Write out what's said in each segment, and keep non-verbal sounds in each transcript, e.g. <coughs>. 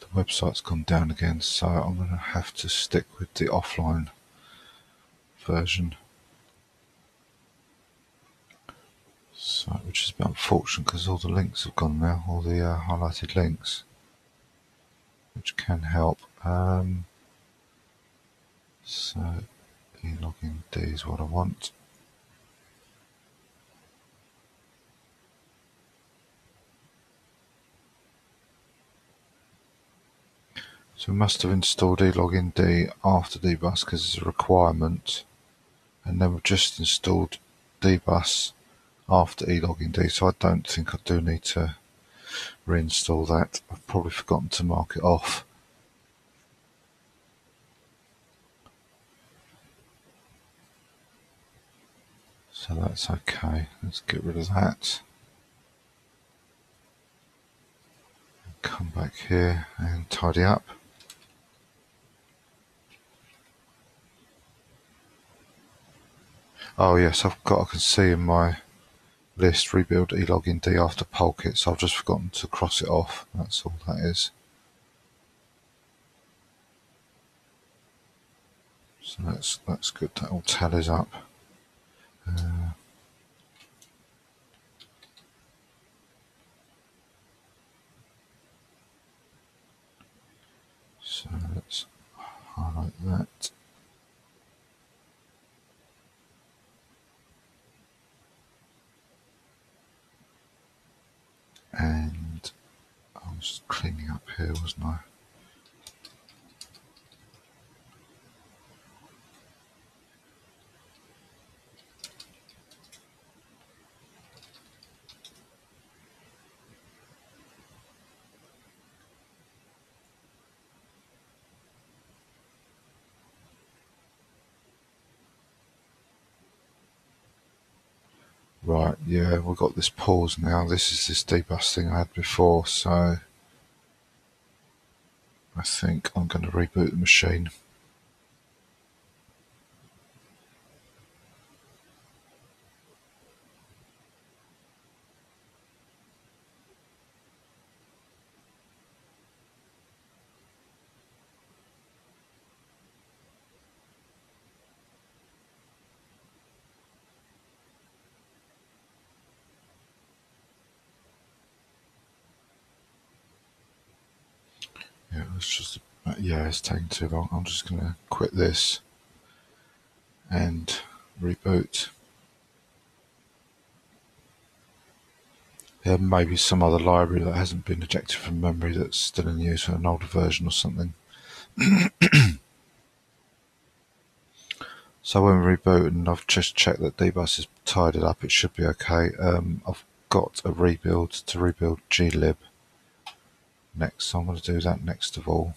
The website's gone down again, so I'm going to have to stick with the offline version. So, which is a bit unfortunate because all the links have gone now, all the uh, highlighted links, which can help. Um, so, e-login D is what I want. So we must have installed elogind after dbus because it's a requirement. And then we've just installed dbus after elogind. So I don't think I do need to reinstall that. I've probably forgotten to mark it off. So that's okay. Let's get rid of that. Come back here and tidy up. Oh yes, I've got, I can see in my list rebuild elogind after Polkit, so I've just forgotten to cross it off. That's all that is. So that's that's good. That all tallies up. Uh, so let's highlight that. And I was cleaning up here, wasn't I? Right, yeah, we've got this pause now. This is this dbus thing I had before, so I think I'm going to reboot the machine. Yeah, it's just, uh, yeah, it's taking too long. I'm just going to quit this and reboot. There may be some other library that hasn't been ejected from memory that's still in use for an older version or something. <clears throat> so when we reboot and I've just checked that dbus is tidied up, it should be okay. Um, I've got a rebuild to rebuild glib next, so I'm going to do that next of all.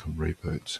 Okay, now I can reboot.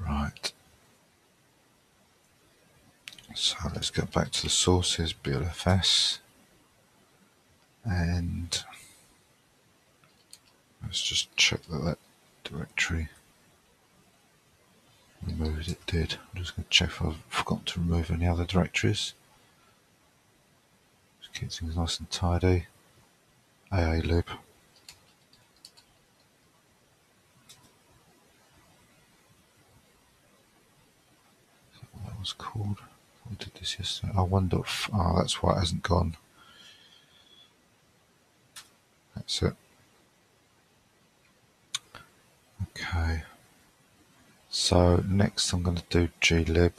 Right. So let's go back to the sources, BLFS, and let's just check that that directory removed it did. I'm just going to check if I've forgotten to remove any other directories. Just keep things nice and tidy. AA. That was called. We did this yesterday. Oh, I wonder if, oh, that's why it hasn't gone. that's it. Okay. So next I'm going to do glib.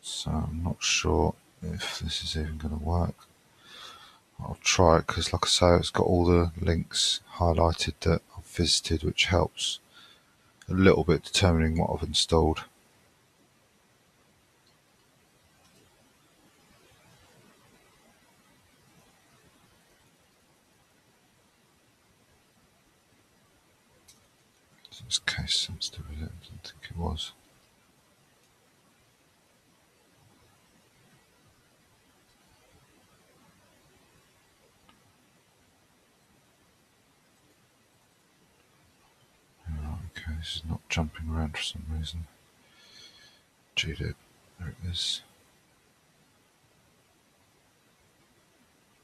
So I'm not sure if this is even going to work. I'll try it because like I say it's got all the links highlighted that I've visited which helps a little bit determining what I've installed. This case sensitive, I don't think it was. Okay, this is not jumping around for some reason. glib, there it is.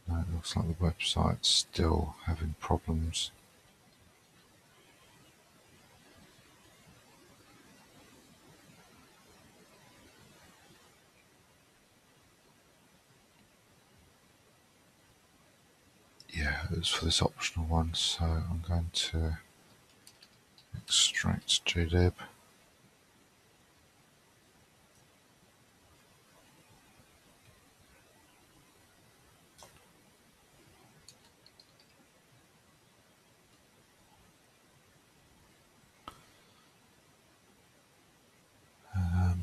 No, it looks like the website's still having problems. Yeah, it was for this optional one, so I'm going to extract glib. Um,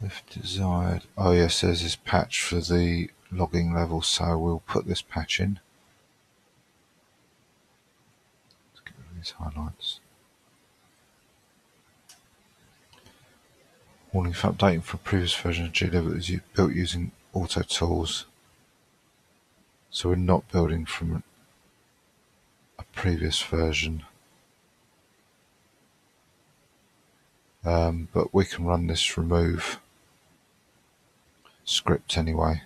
if desired, oh yes, there's this patch for the logging level, so we'll put this patch in. Let's get rid of these highlights. Warning for updating for a previous version of glib that was built using auto tools. So we're not building from a previous version. Um, but we can run this remove script anyway.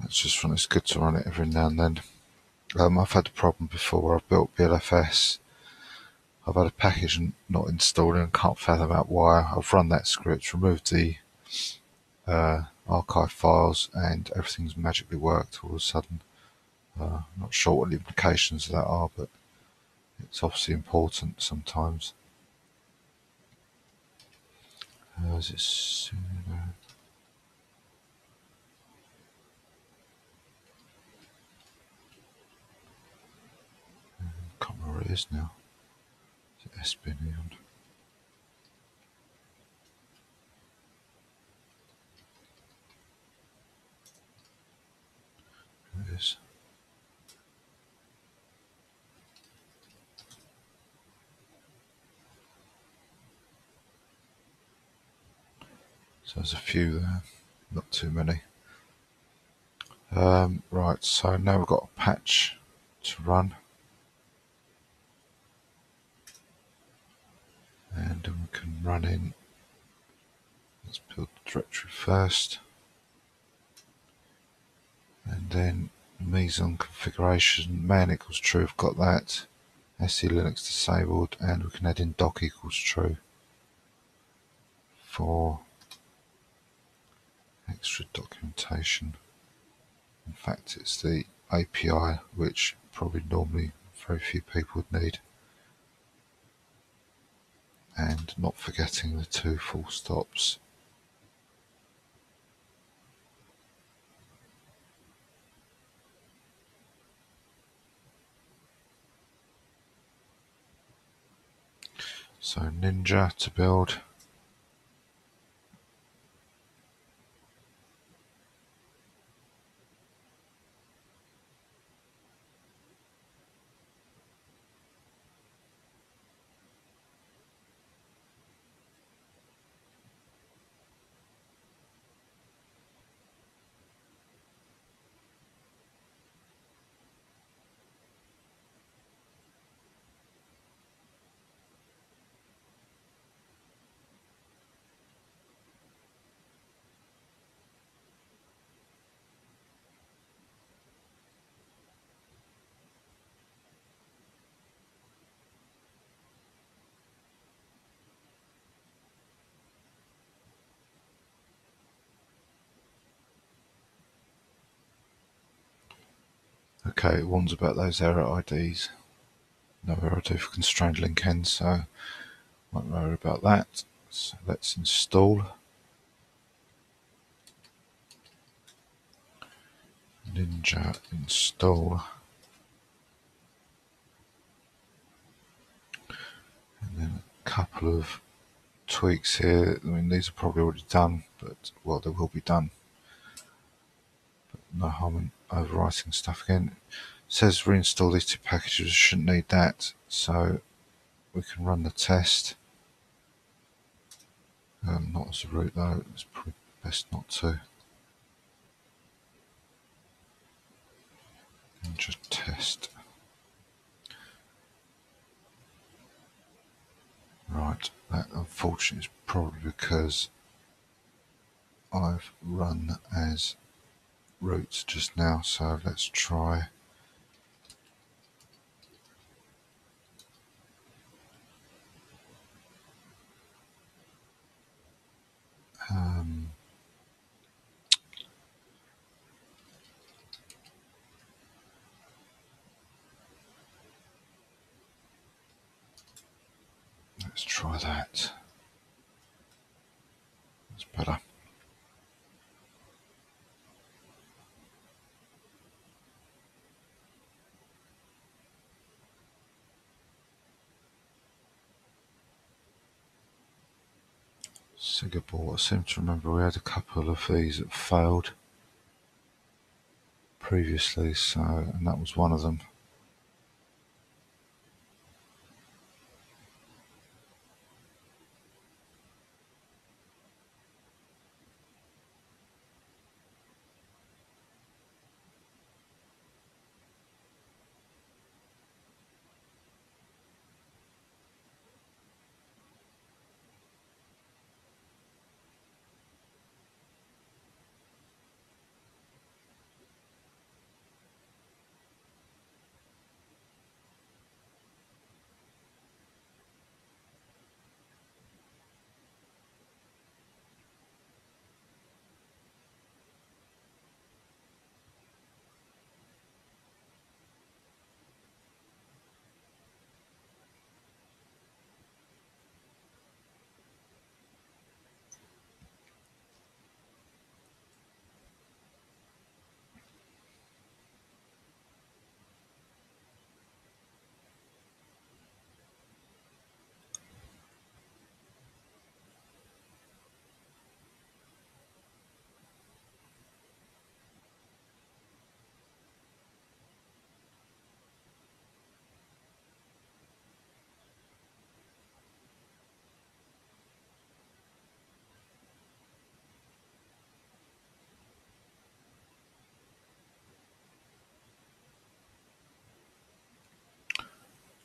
That's just run, it's good to run it every now and then. Um, I've had a problem before where I've built BLFS. I've had a package not installed and can't fathom out why. I've run that script, removed the uh, archive files, and everything's magically worked all of a sudden. Uh, not sure what the implications of that are, but it's obviously important sometimes. Uh, is it can't remember it is now. Is it Espen even? So there's a few there, not too many. Um, right, so now we've got a patch to run. And we can run in. Let's build the directory first, and then Meson configuration man equals true. We've got that. SE Linux disabled, and we can add in doc equals true for extra documentation. In fact, it's the API which probably normally very few people would need and not forgetting the two full stops. So Ninja to build. Okay, it warns about those error IDs. No error ID for constrained link ends, so won't worry about that. So let's install. Ninja install. And then a couple of tweaks here. I mean, these are probably already done, but well, they will be done. No harm in overwriting stuff again. It says reinstall these two packages. Shouldn't need that, so we can run the test. Um, not as a root though. It's probably best not to. And just test. Right, that unfortunately is probably because I've run as root just now, so let's try um, let's try that. That's better. Singapore. I seem to remember we had a couple of these that failed previously, so and that was one of them.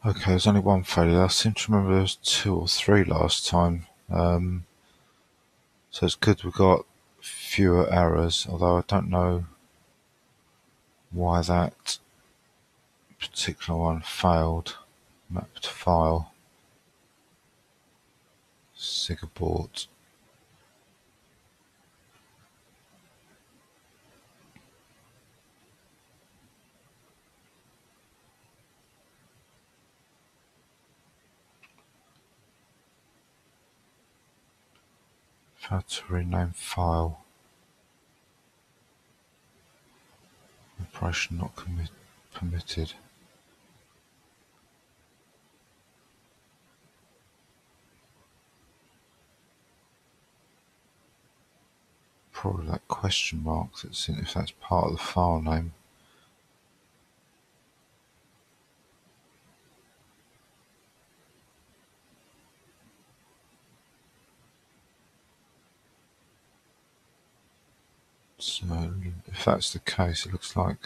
Okay, there's only one failure. I seem to remember there was two or three last time. Um, so it's good we've got fewer errors, although I don't know why that particular one failed. Map file. Sigabort. To rename file. Operation not commit, permitted. Probably that question mark that's in, if that's part of the file name. So if that's the case, it looks like,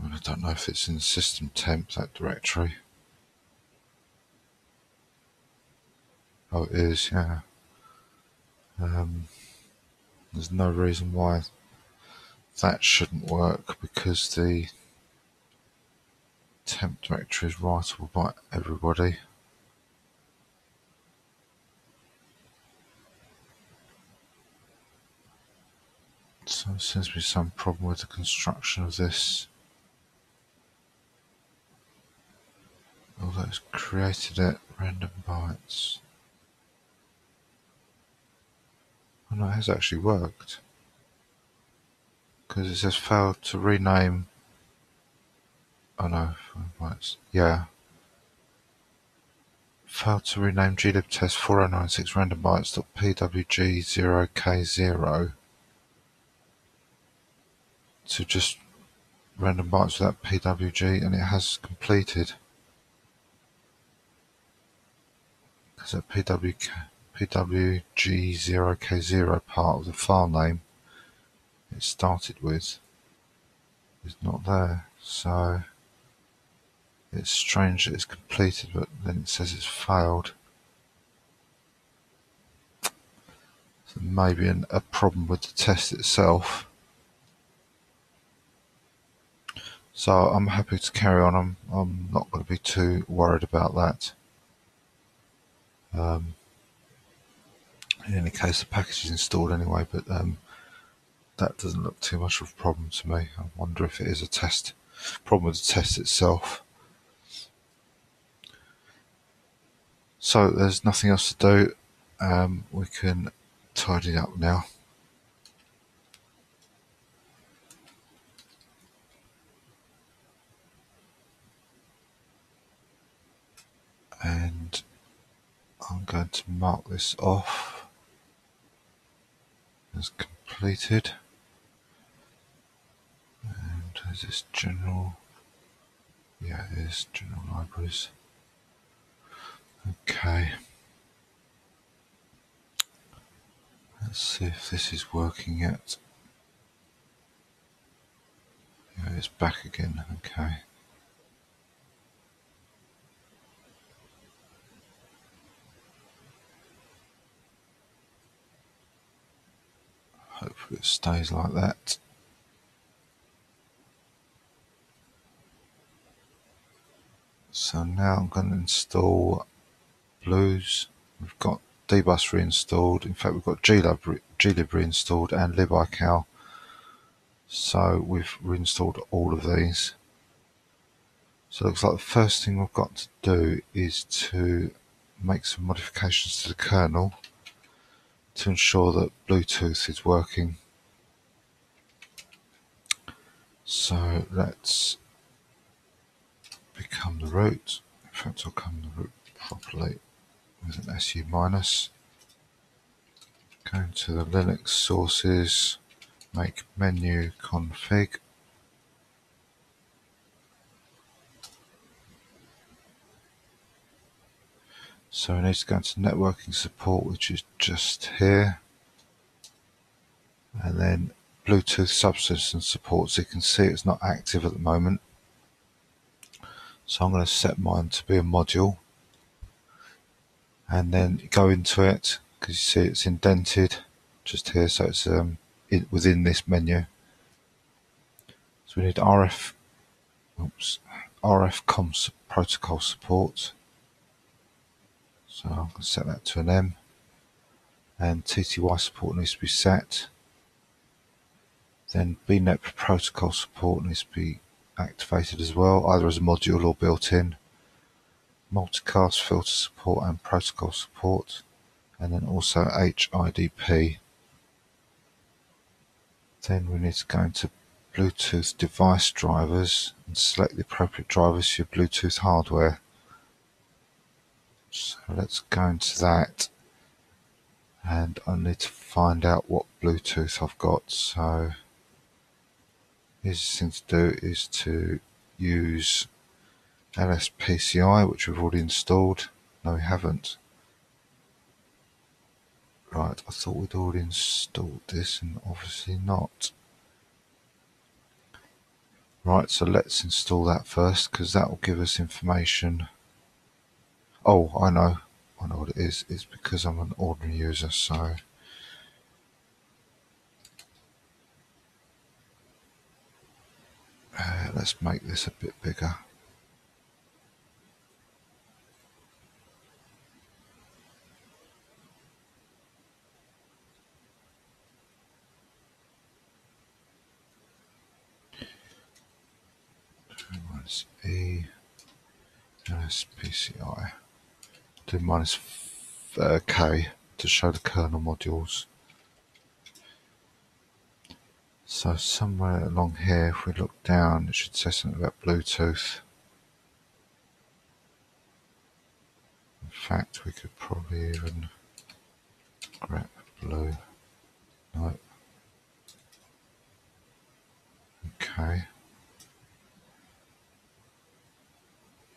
well, I don't know if it's in the system temp, that directory. Oh, it is, yeah. Um, there's no reason why that shouldn't work because the temp directory is writable by everybody. So there seems to be some problem with the construction of this. Although it's created at random bytes. Oh no, it has actually worked. Because it says failed to rename. Oh no, bytes. Yeah. Failed to rename glibtest4096randombytes.pwg0k0 to just random bytes without PWG and it has completed. Because that PWG, PWG0K0 part of the file name it started with is not there. So it's strange that it's completed but then it says it's failed. So maybe an, a problem with the test itself. So I'm happy to carry on. I'm, I'm not going to be too worried about that. Um, in any case, the package is installed anyway, but um, that doesn't look too much of a problem to me. I wonder if it is a test problem with the test itself. So there's nothing else to do. Um, we can tidy up now. And I'm going to mark this off as completed. And is this general yeah is general libraries. Okay. Let's see if this is working yet. Yeah it's back again. Okay Hopefully it stays like that. So now I'm going to install BlueZ. We've got dbus reinstalled. In fact, we've got glib, glib reinstalled and libical. So we've reinstalled all of these. So it looks like the first thing we've got to do is to make some modifications to the kernel to ensure that Bluetooth is working. So let's become the root. In fact, I'll come the root properly with an SU minus. Go to the Linux sources, make menu config. So we need to go into networking support, which is just here. And then Bluetooth subsystem support. So you can see it's not active at the moment. So I'm going to set mine to be a module. And then go into it, because you see it's indented just here. So it's um, within this menu. So we need RF, oops, RF comms protocol support. So I'm going to set that to an M. And TTY support needs to be set. Then BNEP protocol support needs to be activated as well, either as a module or built in. Multicast filter support and protocol support. And then also HIDP. Then we need to go into Bluetooth device drivers and select the appropriate drivers for your Bluetooth hardware. So let's go into that and I need to find out what Bluetooth I've got. So easiest thing to do is to use LSPCI, which we've already installed. No, we haven't. Right, I thought we'd already installed this and obviously not. Right, so let's install that first because that will give us information Oh, I know. I know what it is. It's because I'm an ordinary user, so... Uh, let's make this a bit bigger. E lspci. Do minus uh, k to show the kernel modules. So somewhere along here, if we look down, it should say something about Bluetooth. In fact, we could probably even grep blue. No. Okay.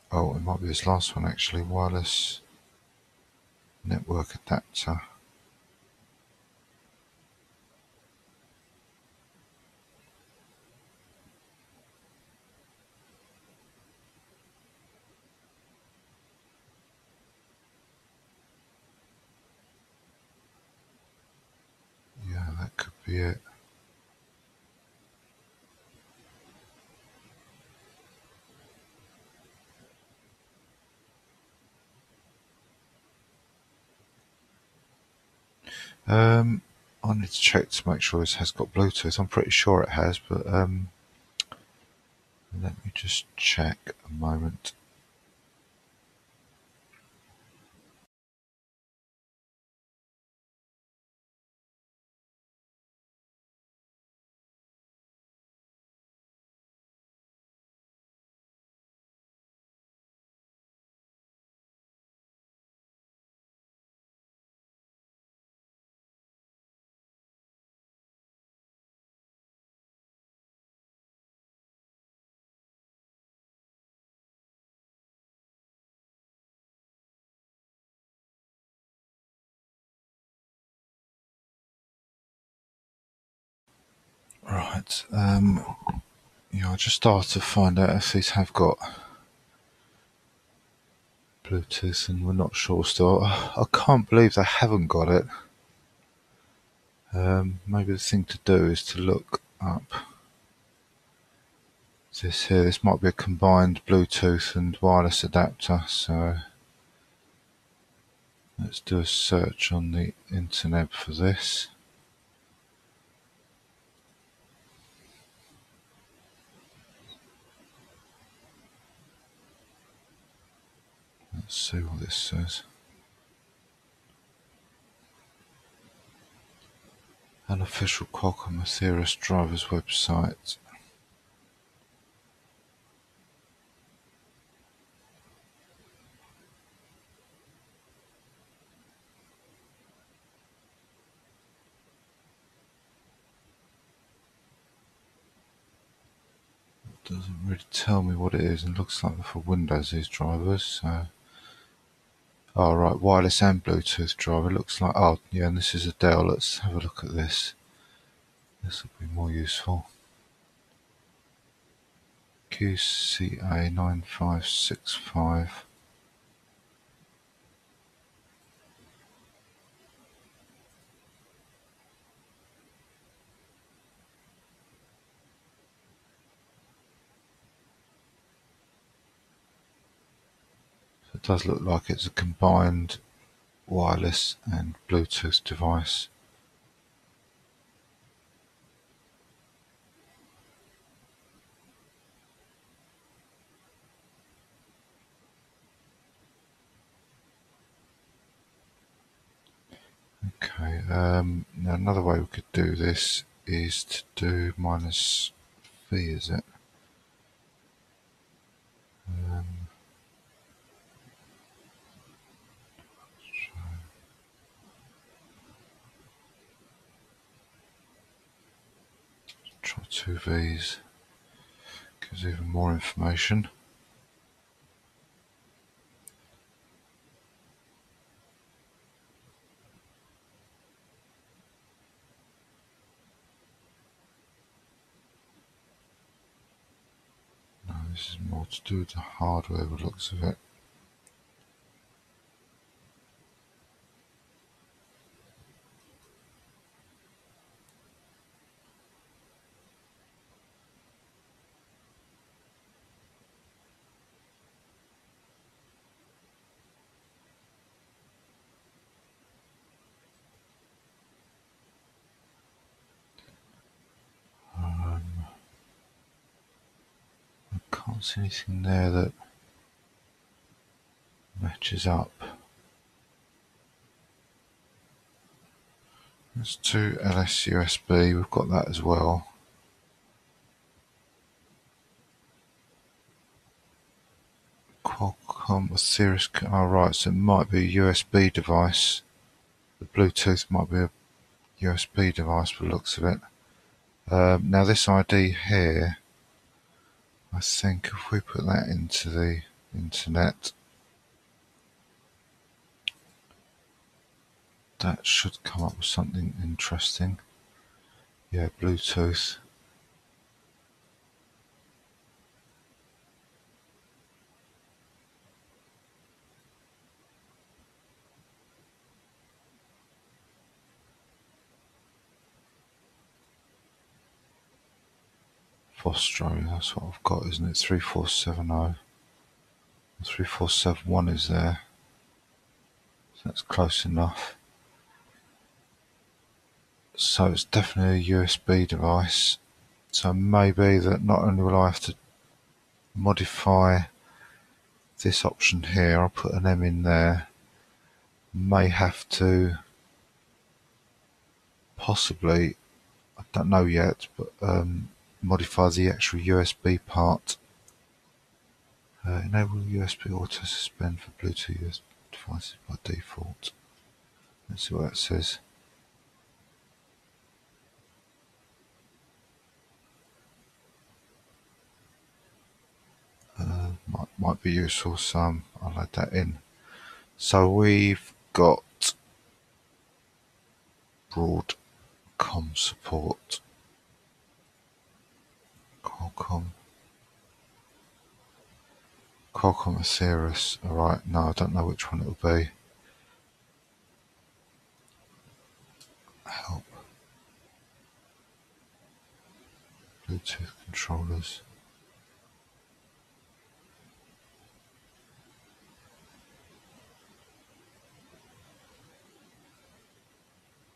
Oh, it might be this last one actually. Wireless network adapter. Yeah, that could be it. Um, I need to check to make sure this has got Bluetooth. I'm pretty sure it has, but um, let me just check a moment. Right. Um, yeah, I just started to find out if these have got Bluetooth, and we're not sure still. I can't believe they haven't got it. Um, maybe the thing to do is to look up this here. This might be a combined Bluetooth and wireless adapter. So let's do a search on the internet for this. Let's see what this says. An official Qualcomm Atheros drivers website. It doesn't really tell me what it is and looks like for Windows these drivers so oh right wireless and Bluetooth driver. Looks like oh yeah and this is a Dell let's have a look at this. This will be more useful. QCA9565 It does look like it's a combined wireless and Bluetooth device. Okay, um, now another way we could do this is to do minus v, is it? Um, Try two V's, gives even more information. No, this is more to do with the hardware, the looks of it. Can't see anything there that matches up. There's two LS USB, we've got that as well. Qualcomm Atheros, oh right, so it might be a USB device. The Bluetooth might be a USB device for looks of it. Um, now this ID here, I think if we put that into the internet, that should come up with something interesting. Yeah, Bluetooth. Vostro, that's what I've got, isn't it? 3470. 3471 is there. So that's close enough. So it's definitely a USB device. So maybe that not only will I have to modify this option here, I'll put an M in there, may have to possibly, I don't know yet, but um, modify the actual USB part. Uh, enable USB auto suspend for Bluetooth devices by default. Let's see what that says. Uh, might, might be useful, so I'll add that in. So we've got Broadcom support. Qualcomm. Qualcomm Atheros. Alright, no, I don't know which one it will be. Help. Bluetooth controllers.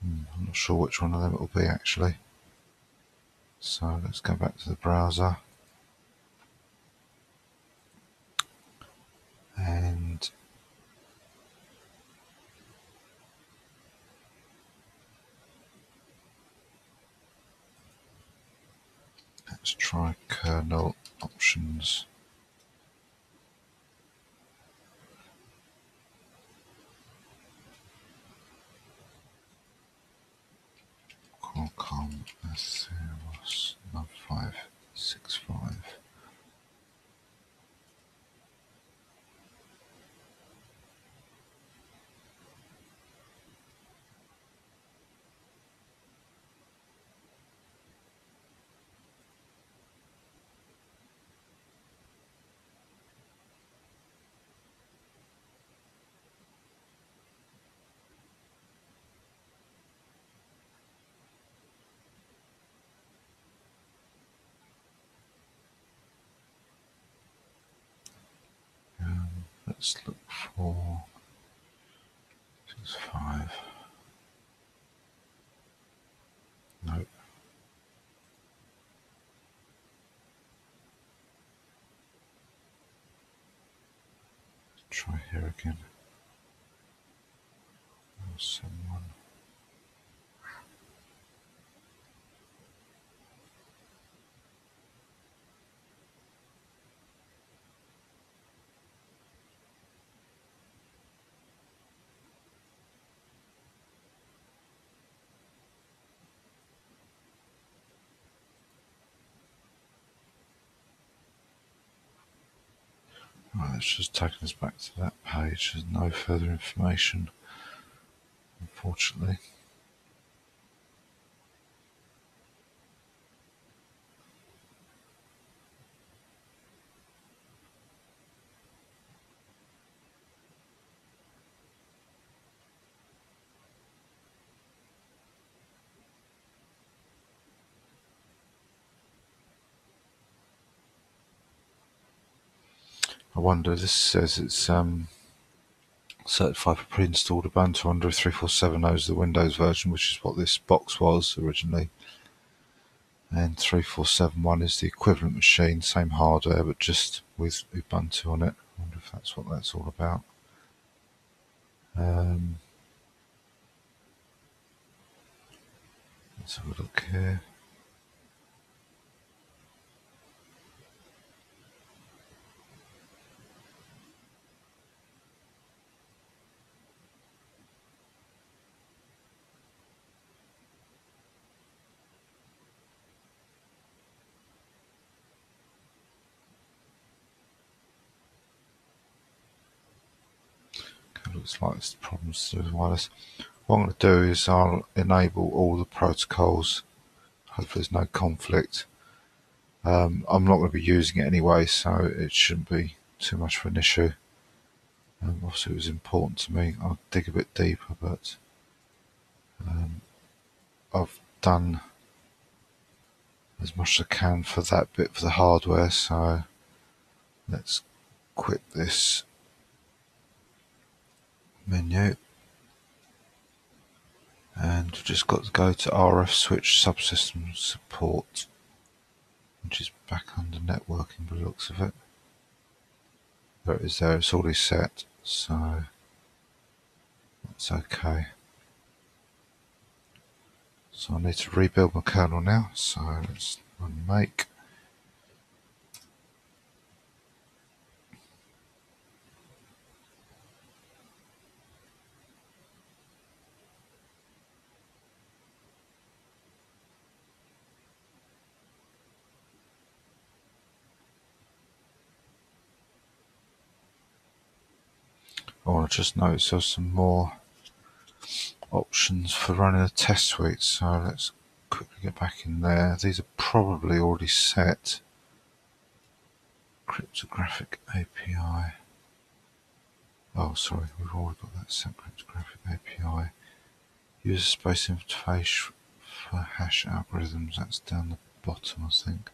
Hmm, I'm not sure which one of them it will be actually. So let's go back to the browser. And let's try kernel options. Qualcomm S6. Let's look for six five. Nope. Try here again. Someone. Right, it's just taking us back to that page. There's no further information, unfortunately. I wonder, this says it's um, certified for pre-installed Ubuntu under 3.4.7 is the Windows version, which is what this box was originally. And 3.4.7.1 is the equivalent machine, same hardware, but just with Ubuntu on it. I wonder if that's what that's all about. Um, let's have a look here. There's problems with wireless. What I'm going to do is I'll enable all the protocols. Hopefully there's no conflict. Um, I'm not going to be using it anyway, so it shouldn't be too much of an issue. Um, obviously it was important to me. I'll dig a bit deeper, but um, I've done as much as I can for that bit for the hardware, so let's quit this menu. And we've just got to go to RF switch subsystem support which is back under networking by the looks of it. There it is there it's already set so that's okay. So I need to rebuild my kernel now so let's run make Oh, I just noticed there's some more options for running a test suite. So let's quickly get back in there. These are probably already set. Cryptographic API. Oh, sorry, we've already got that set cryptographic API. User space interface for hash algorithms. That's down the bottom, I think.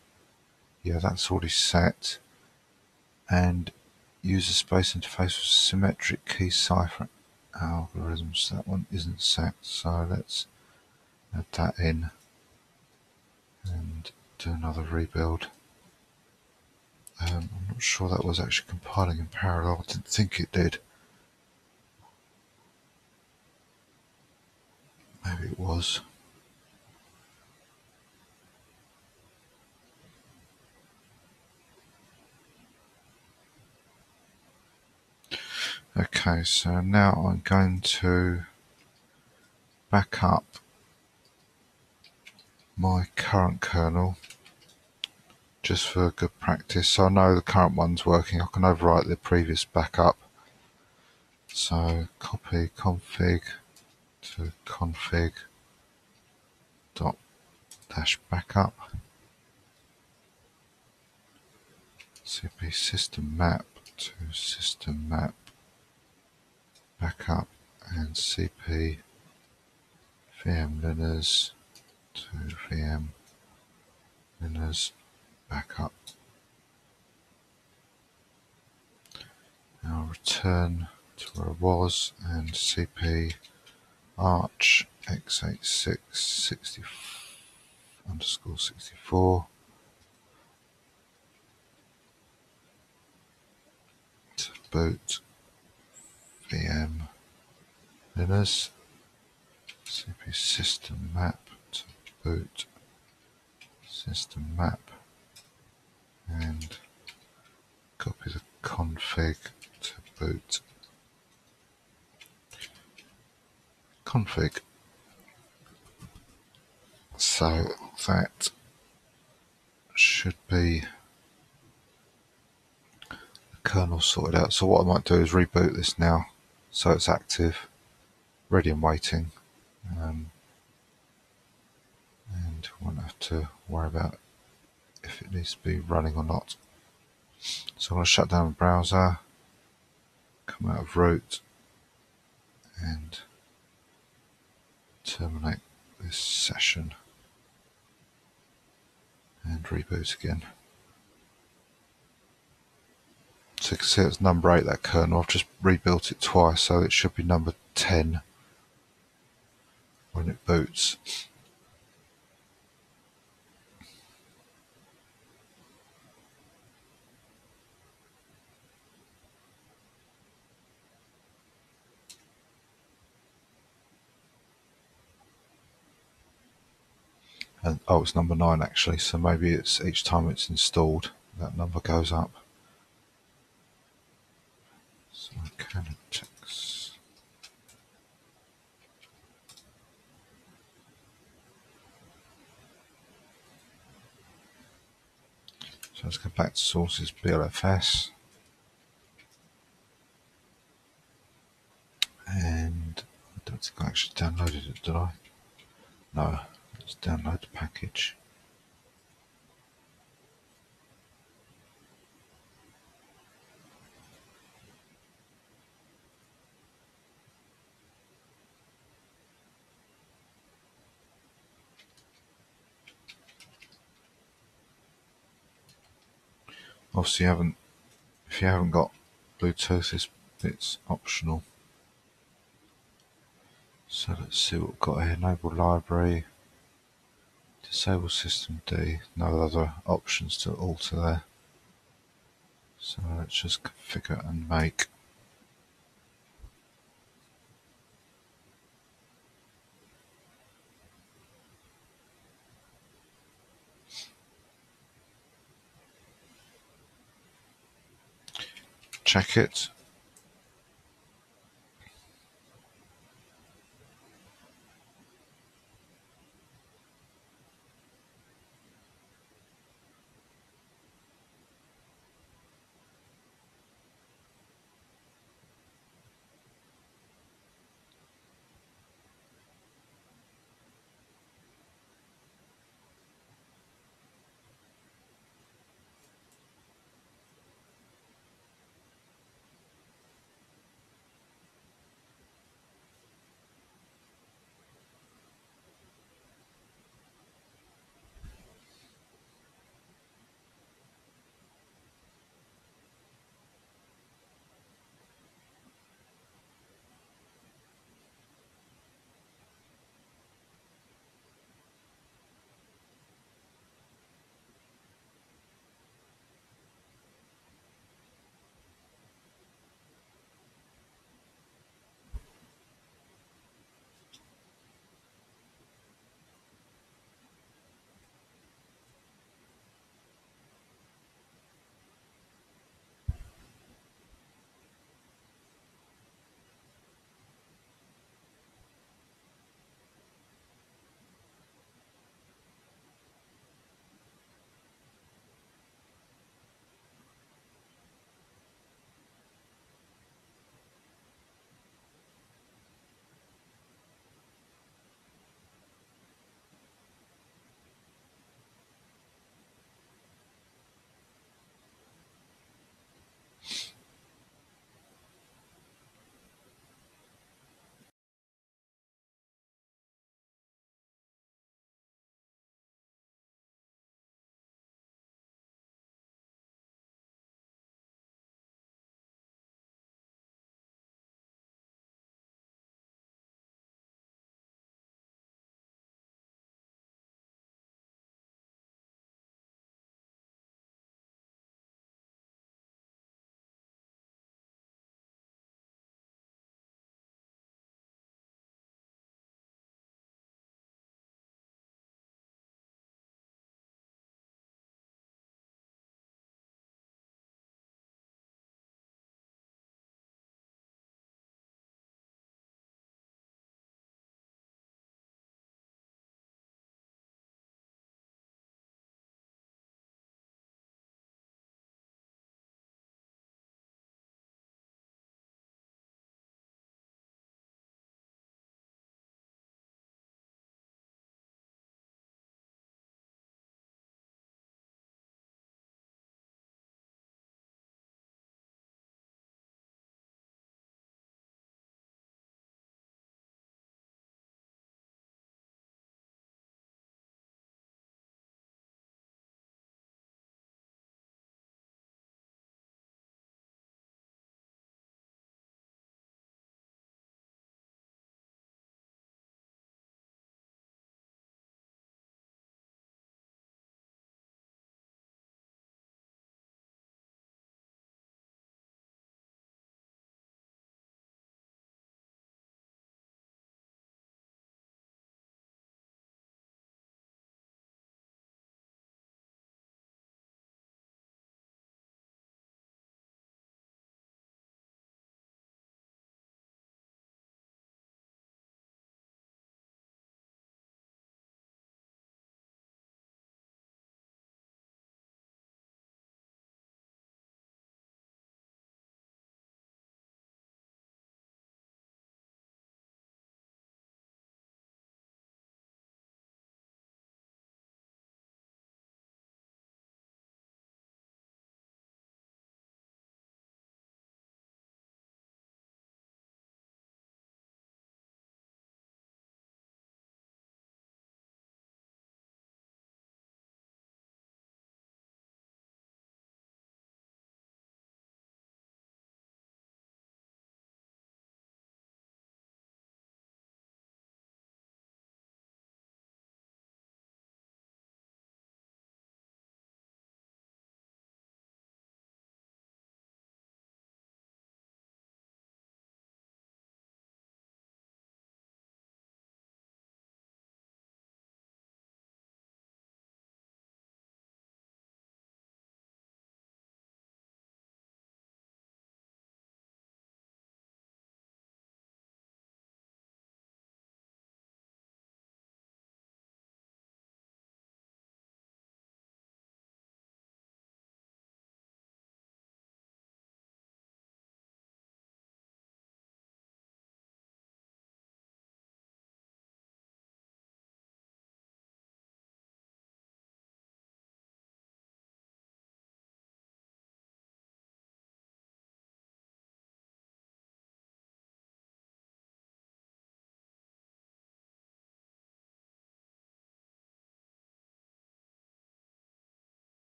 Yeah, that's already set. And user space interface for symmetric key cipher algorithms. That one isn't set, so let's add that in and do another rebuild. Um, I'm not sure that was actually compiling in parallel. I didn't think it did. Maybe it was. Okay, so now I'm going to back up my current kernel just for good practice. So I know the current one's working. I can overwrite the previous backup. So copy config to config dot dash backup cp system map to system map backup and cp vmlinuz to VM liners backup. Now return to where it was and cp arch x86 60 underscore 64 to boot VM Linux cp system map to boot. System map. And copy the config to boot. Config. So that should be the kernel sorted out. So what I might do is reboot this now so it's active, ready and waiting, um, and won't have to worry about if it needs to be running or not. So I'm going to shut down the browser, come out of root, and terminate this session and reboot again. So you can see it's number 8, that kernel. I've just rebuilt it twice, so it should be number 10 when it boots. And, oh, it's number 9 actually, so maybe it's each time it's installed that number goes up. So let's go back to sources BLFS. And I don't think I actually downloaded it, did I? No, let's download the package. Obviously, you haven't if you haven't got Bluetooth, it's, it's optional. So let's see what we've got here. Enable library, disable systemd. No other options to alter there. So let's just configure and make. Check it.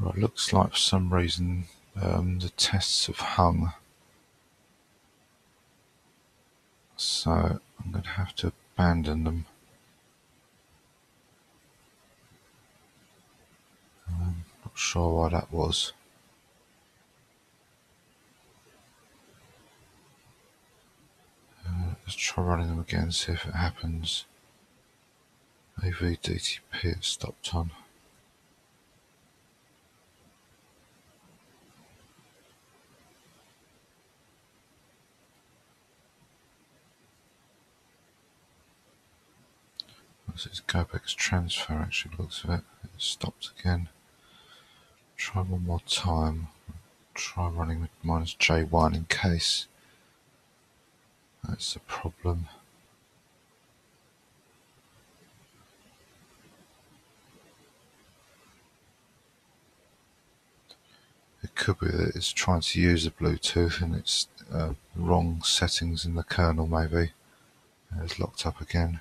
Right, looks like for some reason um, the tests have hung. So I'm going to have to abandon them. I'm not sure why that was. Uh, let's try running them again, see if it happens. AVDTP, it stopped on. This is GoBex transfer actually looks of it. It stopped again. Try one more time. Try running with minus J1 in case that's a problem. It could be that it's trying to use the Bluetooth and it's uh, wrong settings in the kernel maybe. It's locked up again.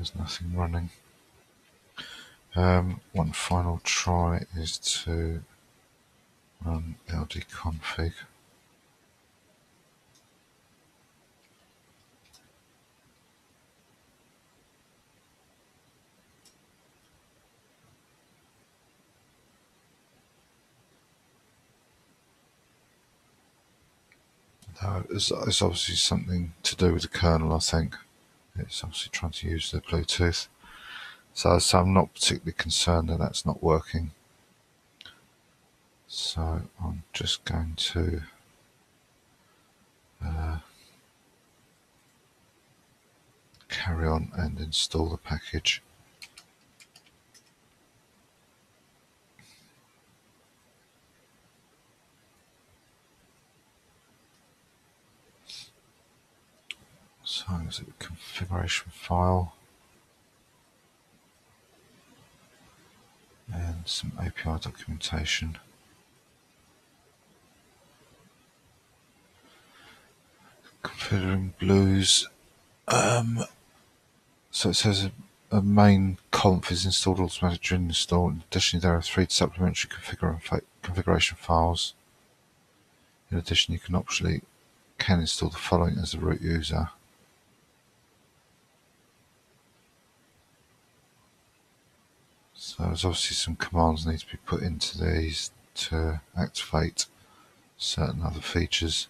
There's nothing running. Um, one final try is to run ldconfig. No, it's, it's obviously something to do with the kernel, I think. It's obviously trying to use the Bluetooth. So, so I'm not particularly concerned that that's not working. So I'm just going to uh, carry on and install the package. So is it a configuration file and some API documentation. Configuring BlueZ. Um, so it says a, a, main conf is installed automatically during install. Additionally, there are three supplementary configuration files. In addition, you can optionally can install the following as a root user. So there's obviously some commands need to be put into these to activate certain other features.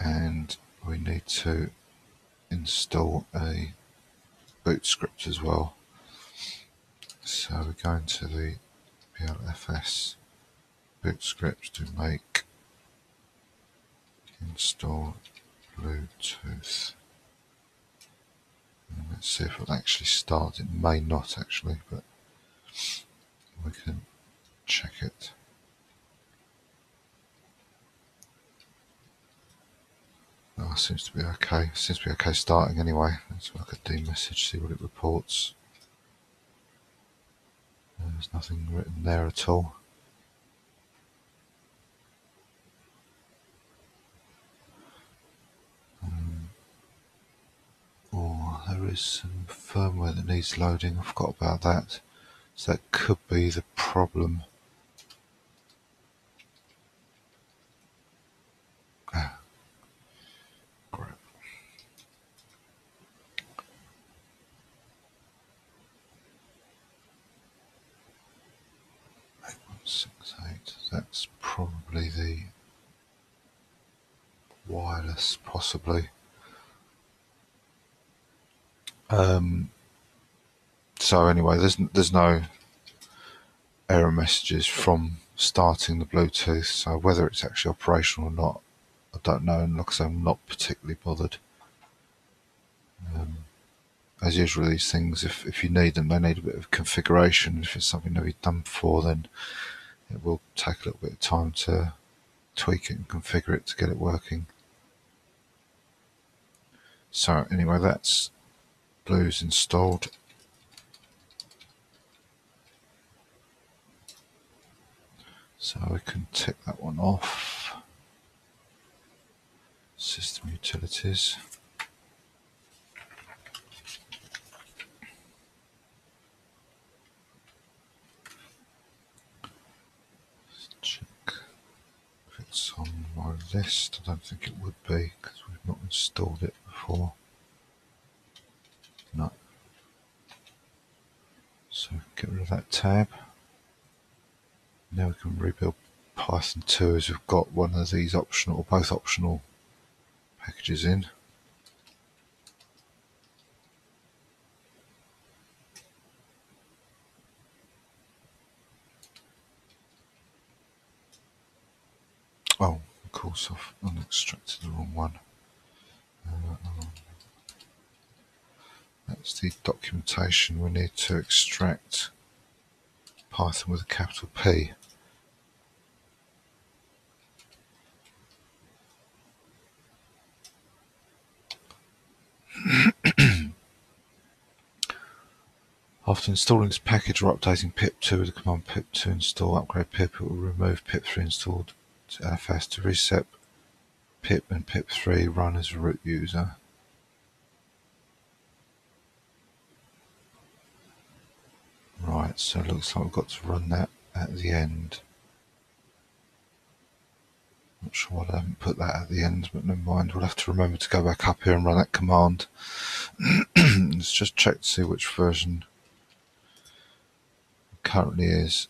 And we need to install a boot script as well. So we go into the BLFS boot script to make install Bluetooth. Let's see if it'll actually start. It may not actually, but we can check it. Oh, seems to be okay. Seems to be okay starting anyway. Let's look at dmesg, see what it reports. There's nothing written there at all. There is some firmware that needs loading. I forgot about that. So that could be the problem. Ah. Crap. Eight one six eight. That's probably the wireless, possibly. Um, so anyway, there's there's no error messages from starting the Bluetooth. So whether it's actually operational or not, I don't know. And like I say, I'm not particularly bothered. Um, as usual, these things, if, if you need them, they need a bit of configuration. If it's something that we've done before, then it will take a little bit of time to tweak it and configure it to get it working. So anyway, that's BlueZ installed. So we can tick that one off. System utilities. check if it's on my list. I don't think it would be because we've not installed it before. No. So get rid of that tab. Now we can rebuild Python 2 as we've got one of these optional, or both optional packages in. Oh, of course, I've unextracted the wrong one. Uh, that's the documentation. We need to extract Python with a capital P. <coughs> After installing this package or updating pip2 with the command pip2 install upgrade pip, it will remove pip3 installed uh, to LFS to reset pip and pip3 run as a root user. Right, so it looks like we've got to run that at the end. Not sure why I haven't put that at the end, but never mind. We'll have to remember to go back up here and run that command. <clears throat> Let's just check to see which version currently is.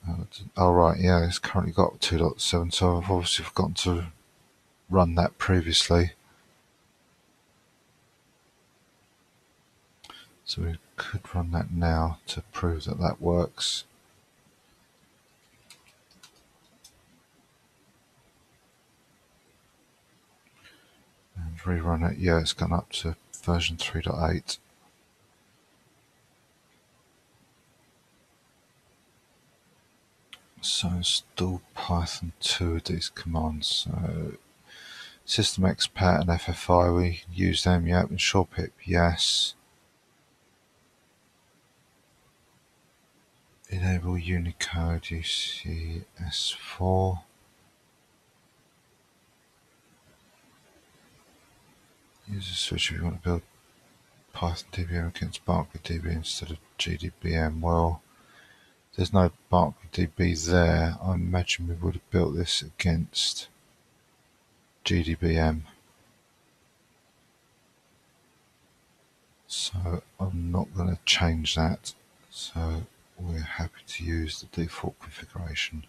Oh, right, yeah, it's currently got 2.7, so I've obviously forgotten to run that previously. So we could run that now to prove that that works. And rerun it. Yeah, it's gone up to version 3.8. So install Python 2 of these commands. So system expat and FFI, we use them, yep. Ensure pip, yes. Enable Unicode UCS4. Use a switch if you want to build Python DBM against DB instead of GDBM. Well, there's no DB there. I imagine we would have built this against GDBM. So I'm not going to change that. So we're happy to use the default configuration.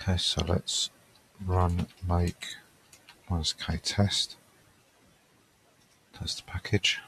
Okay, so let's run make minus k test. Test the package.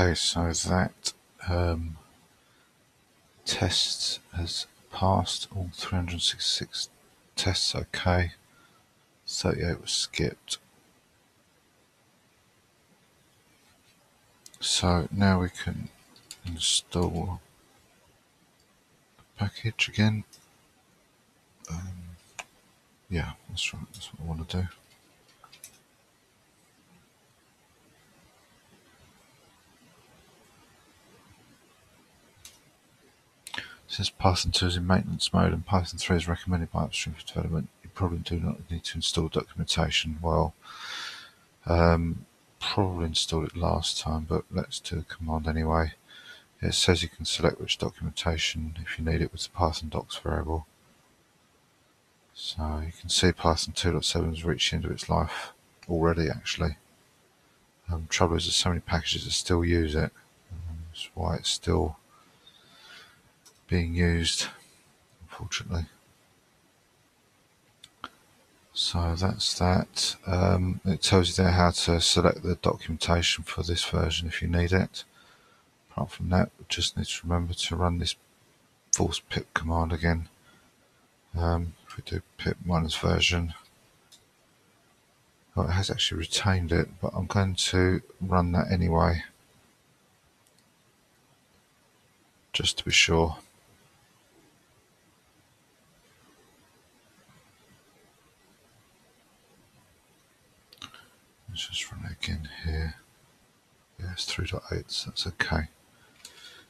Okay, so that um, test has passed all 366 tests okay. 38 was skipped. So now we can install the package again. Um, yeah, that's right, that's what I want to do. Since Python 2 is in maintenance mode and Python 3 is recommended by upstream for development, you probably do not need to install documentation. Well, um, probably installed it last time, but let's do the command anyway. It says you can select which documentation if you need it with the Python docs variable. So you can see Python 2.7 has reached the end of its life already actually. Um, trouble is there's so many packages that still use it. Um, that's why it's still being used, unfortunately. So that's that. Um, it tells you there how to select the documentation for this version if you need it. Apart from that, we just need to remember to run this force pip command again. Um, if we do pip minus version, well, it has actually retained it, but I'm going to run that anyway, just to be sure. Let's just run it again here. Yeah, it's 3.8, so that's okay.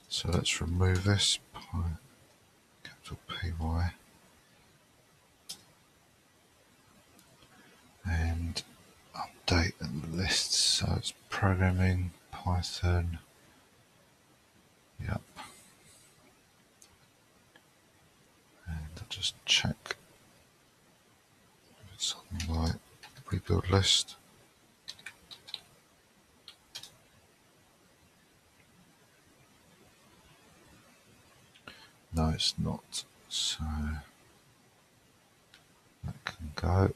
So let's remove this, capital PY. And update the list, so it's programming, Python, yep. And I'll just check if it's on the right rebuild list. No, it's not. So that can go.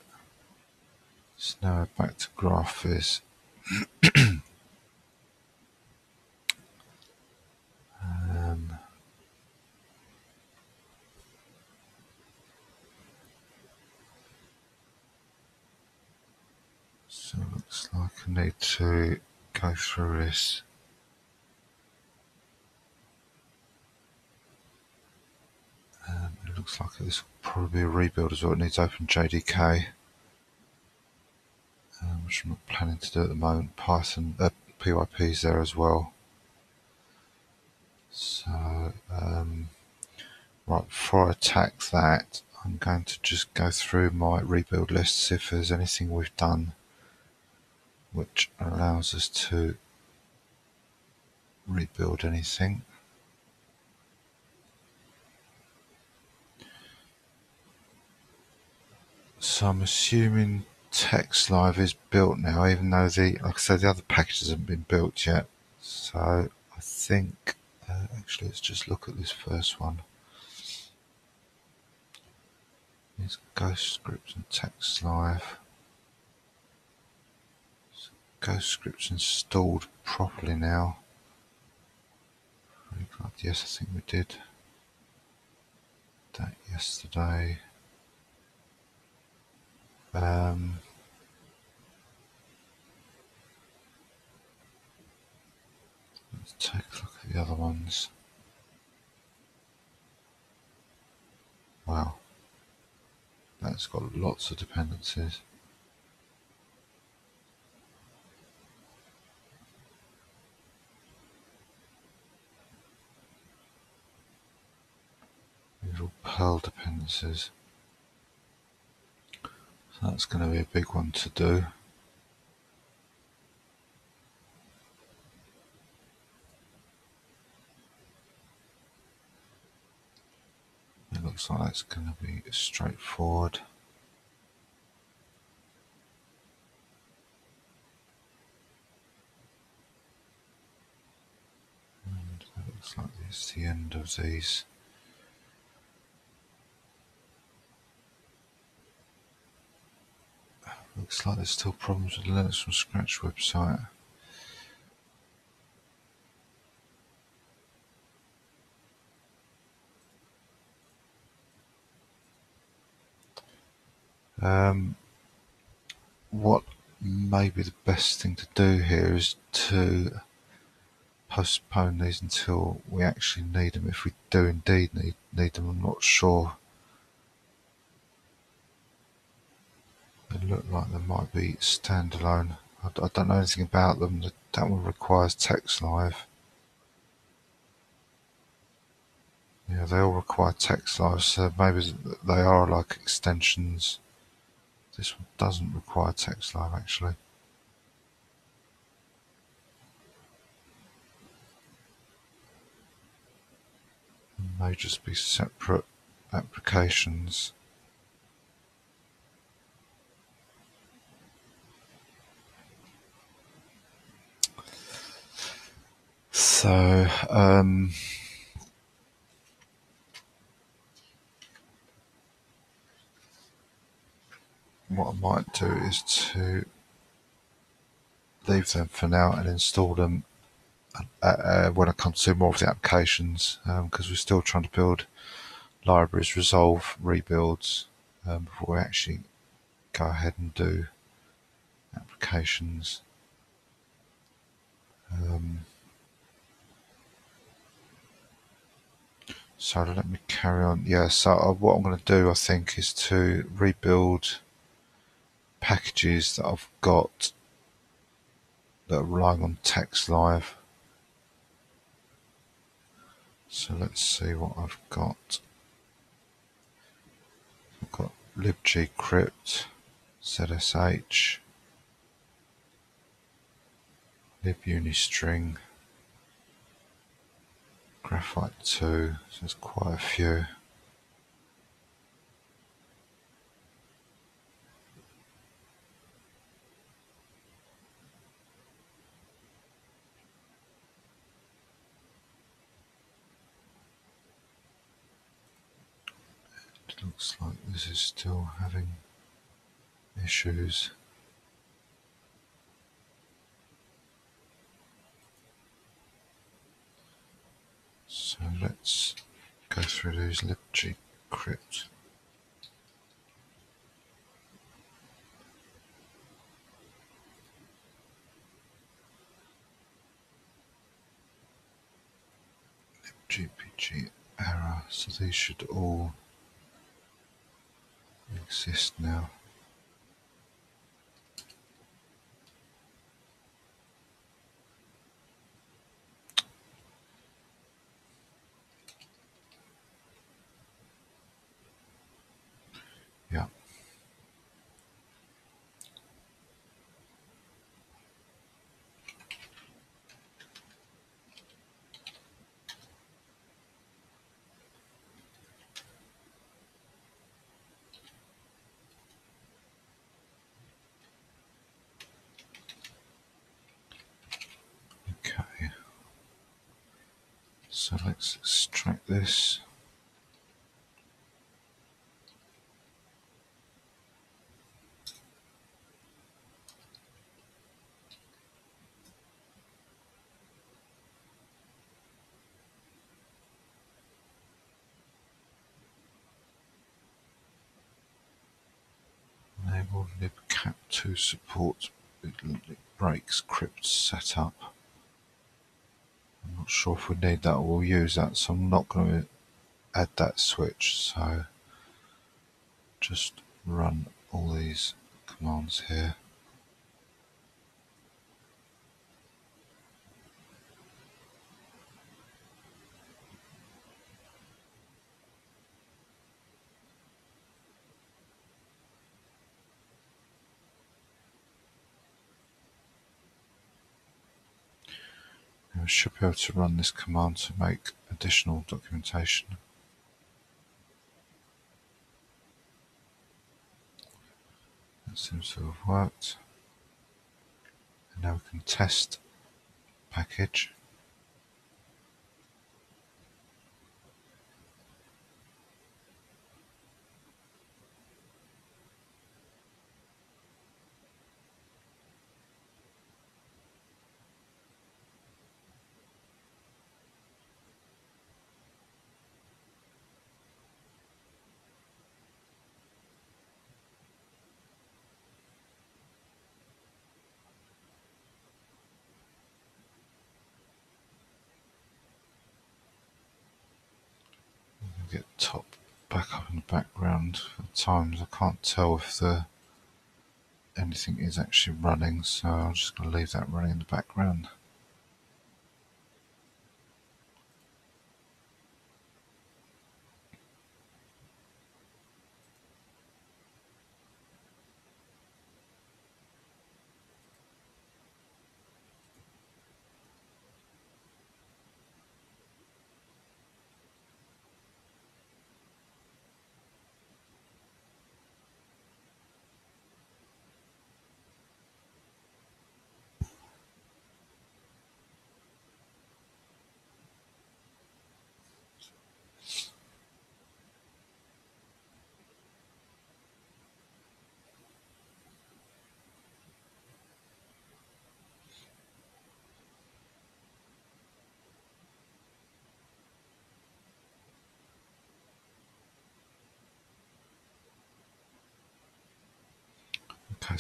So now back to Graphviz. <clears throat> um, so it looks like I need to go through this Um, it looks like this will probably be a rebuild as well. It needs OpenJDK, um, which I'm not planning to do at the moment. Python, uh, PYP is there as well. So, um, right, before I attack that, I'm going to just go through my rebuild list, see if there's anything we've done which allows us to rebuild anything. So I'm assuming TeXlive is built now, even though the, like I said, the other packages haven't been built yet. So I think, uh, actually, let's just look at this first one. These Ghostscripts and TeXlive. So Ghostscripts installed properly now. Yes, I think we did that yesterday. Um, let's take a look at the other ones. Wow, that's got lots of dependencies. All Perl dependencies. That's going to be a big one to do. It looks like it's going to be straightforward. And it looks like it's the end of these. Looks like there's still problems with the Linux from Scratch website. Um, what may be the best thing to do here is to postpone these until we actually need them. If we do indeed need, need them, I'm not sure They look like they might be standalone. I, I don't know anything about them. That one requires TeXlive. Yeah, they all require TeXlive, so maybe they are like extensions. This one doesn't require TeXlive actually. may just be separate applications. So, um, what I might do is to leave them for now and install them uh, uh, when I come to more of the applications, because um, we're still trying to build libraries, resolve rebuilds um, before we actually go ahead and do applications. Um, so let me carry on. Yeah, so uh, what I'm going to do, I think, is to rebuild packages that I've got that are relying on TeXlive. So let's see what I've got. I've got libgcrypt, zsh, libunistring, graphite 2, so there's quite a few. It looks like this is still having issues. So let's go through these libgcrypt. libgpg error, so these should all exist now. Yeah. So let's extract this. Enable libcap2 support it breaks cryptsetup. Sure if we need that we'll use that, so I'm not going to add that switch. So just run all these commands here. Should be able to run this command to make additional documentation. That seems to have worked. And now we can test package. Background. At times I can't tell if the anything is actually running, so I'm just going to leave that running in the background.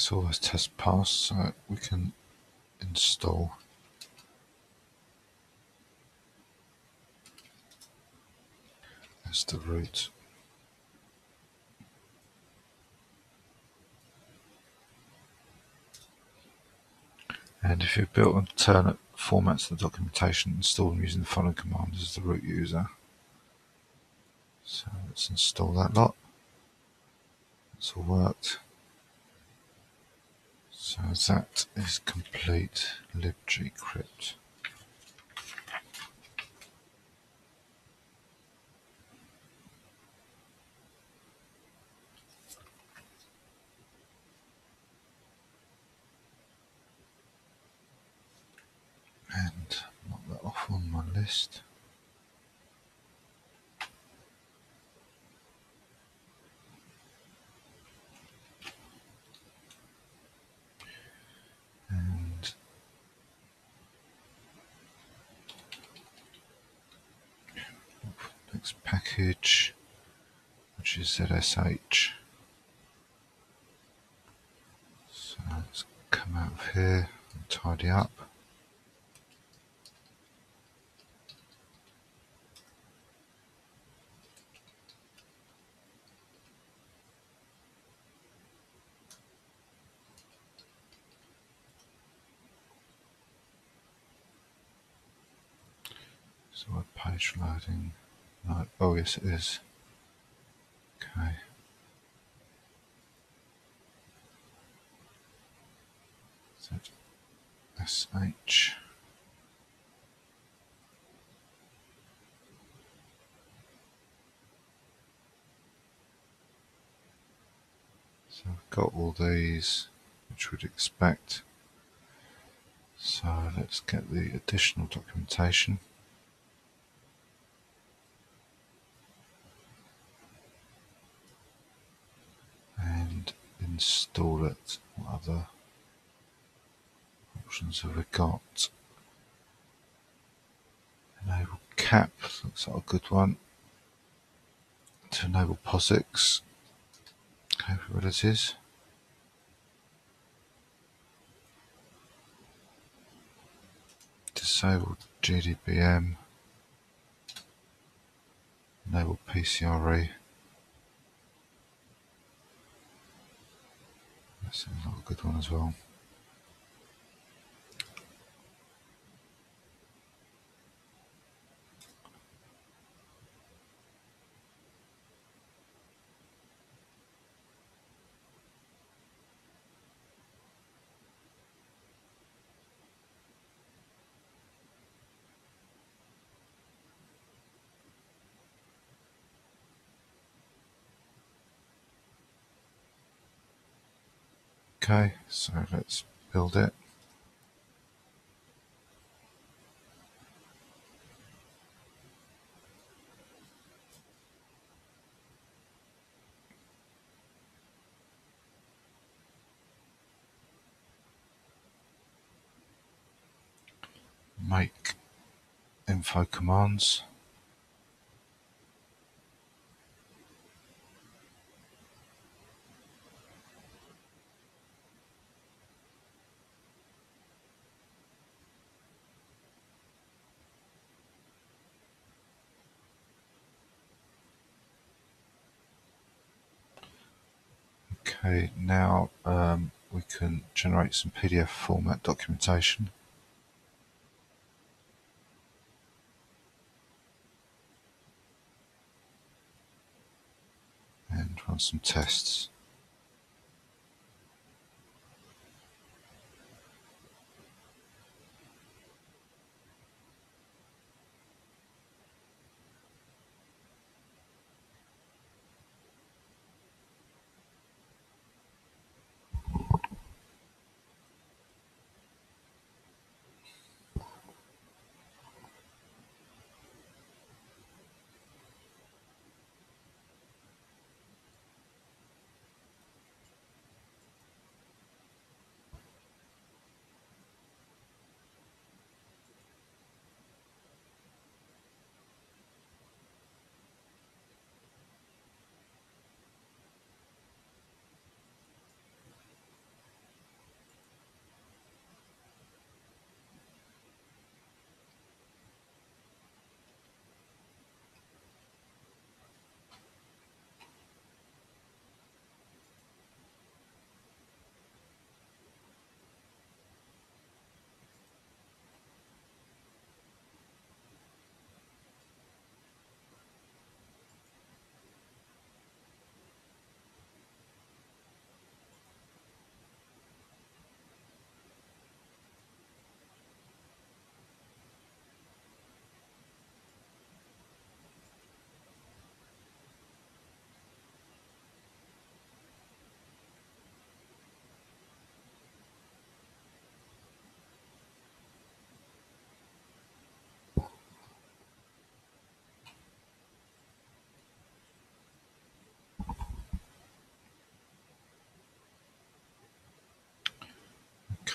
Okay, so all those tests passed, so we can install as the root. And if you've built alternate formats of the documentation, install them using the following command as the root user. So let's install that lot. It's all worked. So that is complete libgcrypt. And that off on my list. Next package, which is ZSH. So let's come out of here and tidy up. So web page loading. Oh, yes, it is. Okay. SH. So I've got all these, which we'd expect. So let's get the additional documentation. Install it. What other options have we got? Enable cap, looks like a good one. To enable POSIX capabilities. Disable GDBM. Enable PCRE. Like a good one as well. Okay, so let's build it. Make info commands. Okay, now um, we can generate some PDF format documentation. And run some tests.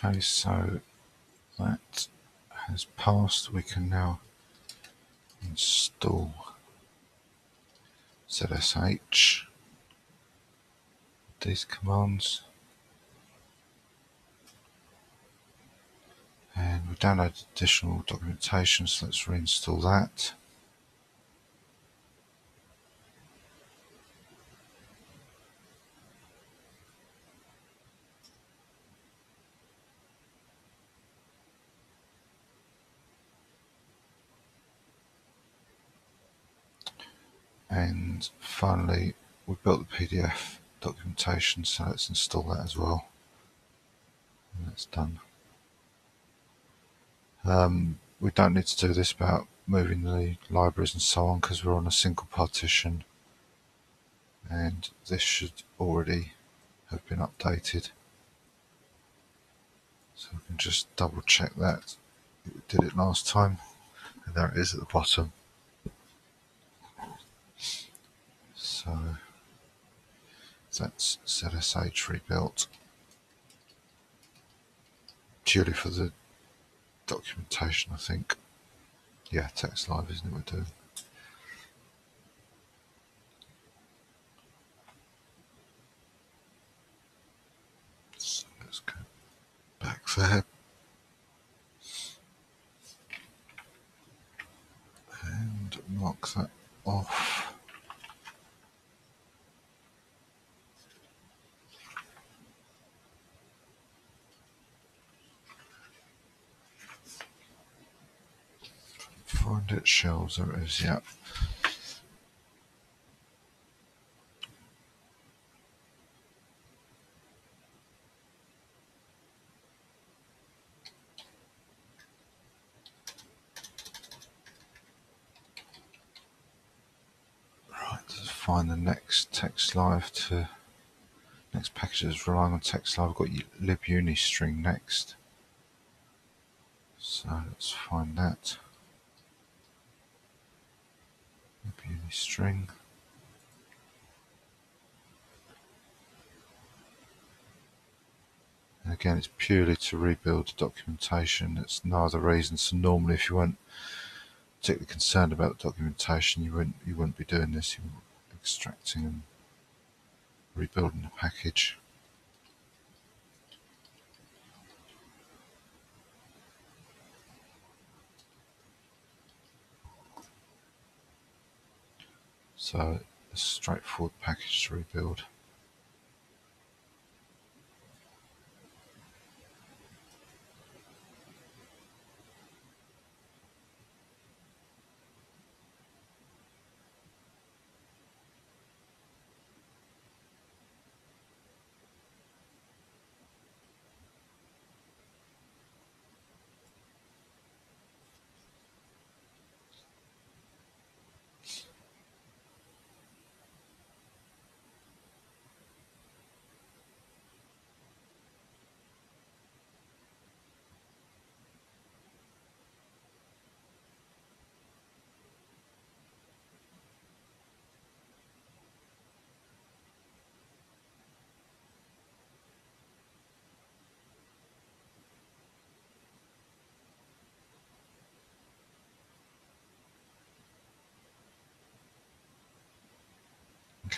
Okay, so that has passed. We can now install ZSH. These commands. And we downloaded additional documentation, so let's reinstall that. And finally, we built the PDF documentation, so let's install that as well. And that's done. Um, we don't need to do this about moving the libraries and so on because we're on a single partition and this should already have been updated. So we can just double check that. We did it last time and there it is at the bottom. So that's ZSH rebuilt purely for the documentation, I think. Yeah, TeXlive, isn't it? We're doing. So let's go back there. And mark that off. Find it, shelves, there it is, yeah. Right, let's find the next TeXlive to next packages relying on TeXlive. We've got libunistring next. So let's find that. Libunistring. And again, it's purely to rebuild the documentation. It's no other reason. So normally, if you weren't particularly concerned about the documentation, you wouldn't you wouldn't be doing this. You are extracting and rebuilding the package. So a straightforward package to rebuild.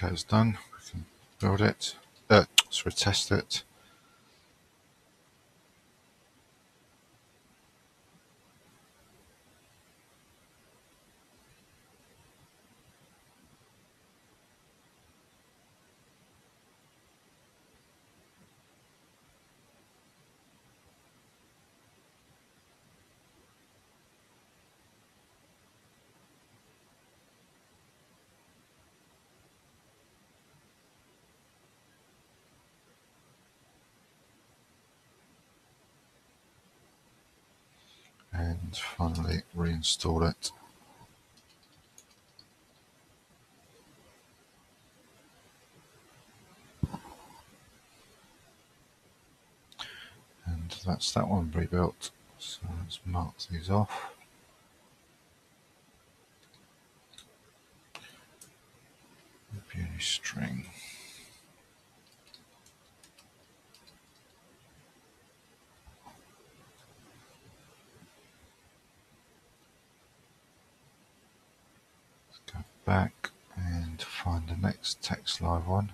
Okay, it's done. We can build it. Uh, sorry, test it. and reinstall it. And that's that one rebuilt. So let's mark these off. Beauty string. Back and find the next TeXlive one.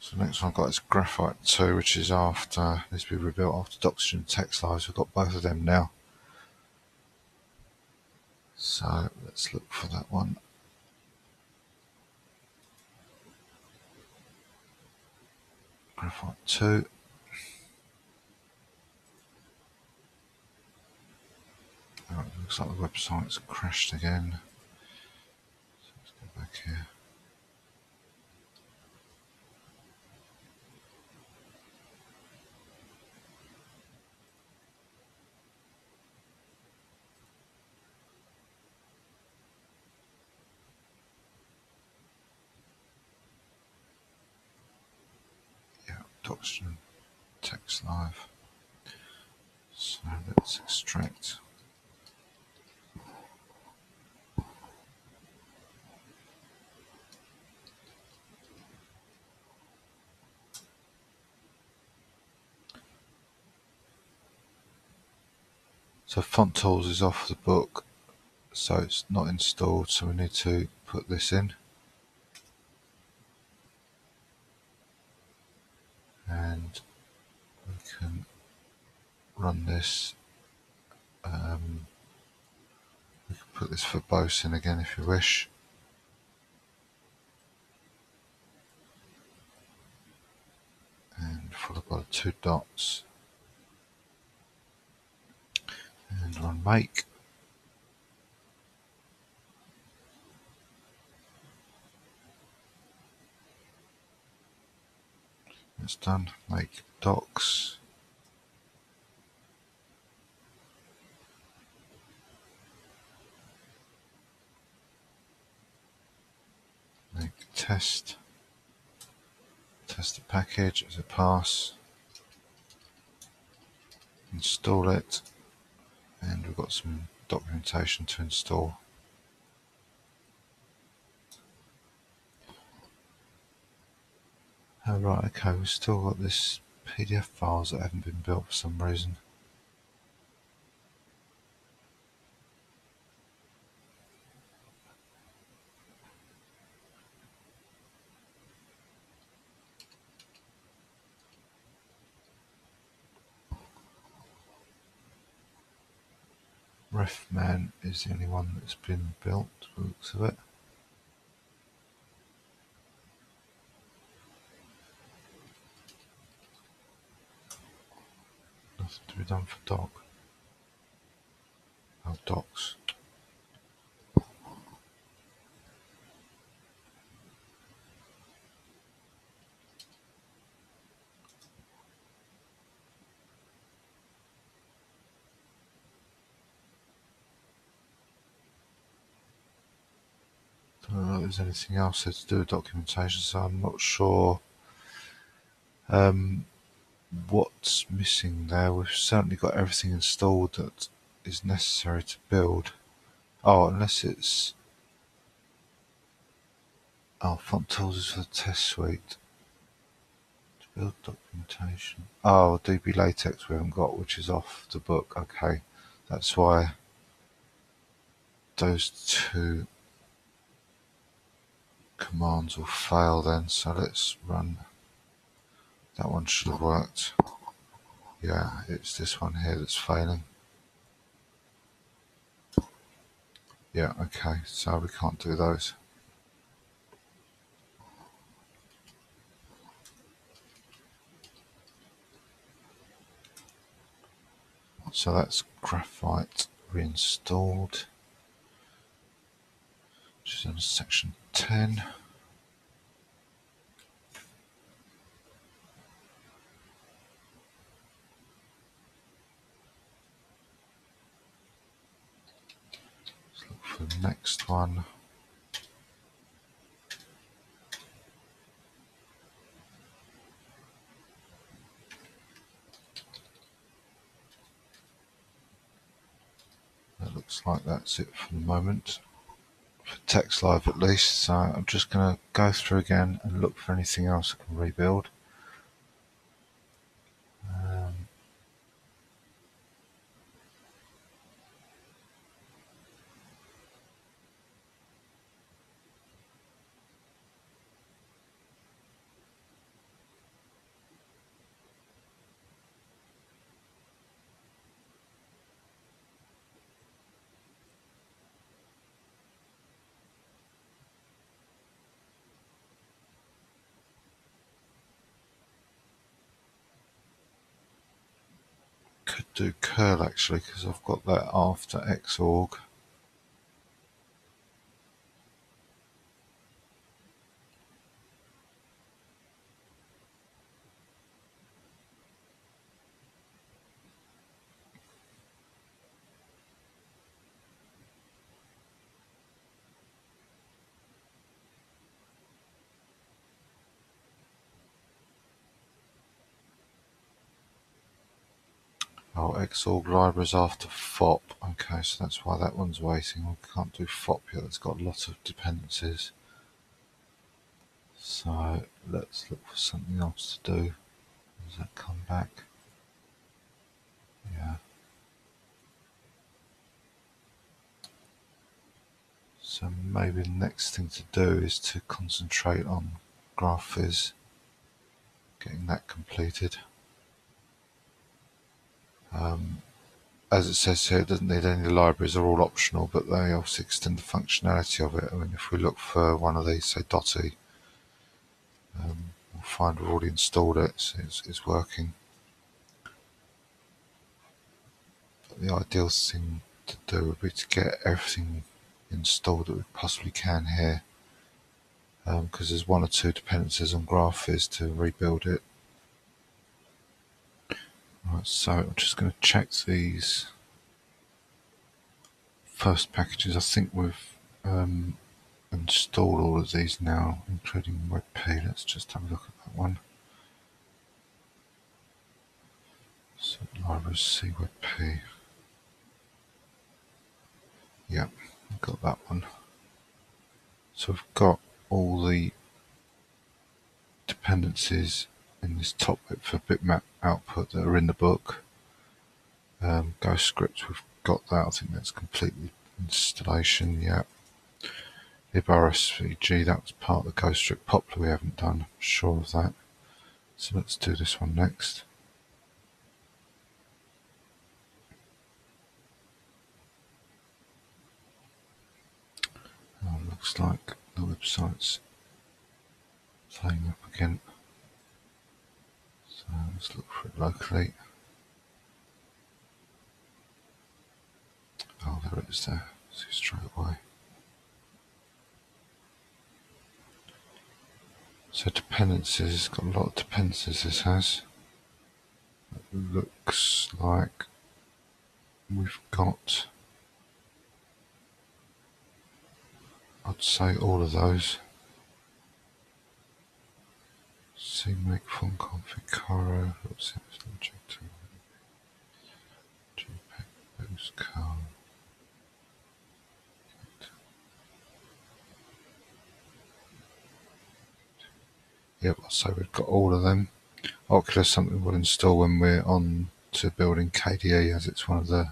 So next one I've got is Graphite 2, which is after, needs to be rebuilt after Doxygen Text Lives. We've got both of them now. So let's look for that one. Graphite 2. Oh, looks like the website's crashed again. So let's go back here. Yeah, Doxygen TeXlive. So let's extract So Font Tools is off the book, so it's not installed, so we need to put this in. And we can run this. Um, we can put this verbose in again if you wish. And followed by two dots. And on make. It's done. Make docs. Make test. Test the package as a pass. Install it and we've got some documentation to install. Oh right, okay, we've still got this PDF files that haven't been built for some reason. Refman is the only one that's been built, by the looks of it. Nothing to be done for doc. Oh, docs. There's anything else to do with documentation, so I'm not sure um, what's missing there. We've certainly got everything installed that is necessary to build. Oh, unless it's... Oh, Font Tools is for the test suite. To Build documentation. Oh, dblatex we haven't got, which is off the book. Okay, that's why those two commands will fail then. So let's run. That one should have worked. Yeah, it's this one here that's failing. Yeah, okay, so we can't do those. So that's graphite reinstalled, which is in section 10. Let's look for the next one. That looks like that's it for the moment, for TeXlive at least. So I'm just going to go through again and look for anything else I can rebuild. Um, could do curl actually because I've got that after Xorg. Oh, Xorg libraries after FOP. Okay, so that's why that one's waiting. We can't do FOP yet. It's got a lot of dependencies. So let's look for something else to do. Does that come back? Yeah. So maybe the next thing to do is to concentrate on GraphViz, getting that completed. Um, as it says here, it doesn't need any libraries, they're all optional, but they obviously extend the functionality of it. I mean, if we look for one of these, say Dotty, um, we'll find we've already installed it, so it's, it's working. But the ideal thing to do would be to get everything installed that we possibly can here, because um, there's one or two dependencies on GraphViz to rebuild it. Right, so I'm just going to check these first packages. I think we've um, installed all of these now, including WebP. Let's just have a look at that one. So libraries C WebP. Yep, got that one. So we've got all the dependencies in this top bit for bitmap output that are in the book. Um, Ghostscript, we've got that. I think that's completely installation. Yeah. librsvg, that was part of the Ghostscript. Poppler we haven't done. I'm sure of that. So let's do this one next. Oh, looks like the website's playing up again. Let's look for it locally. Oh, there it is there. See straight away. So dependencies, got a lot of dependencies this has. It looks like we've got, I'd say all of those. CMake phone config Cairo, service object, JPEG. Yep, so we've got all of them. Okular something we'll install when we're on to building KDE as it's one of the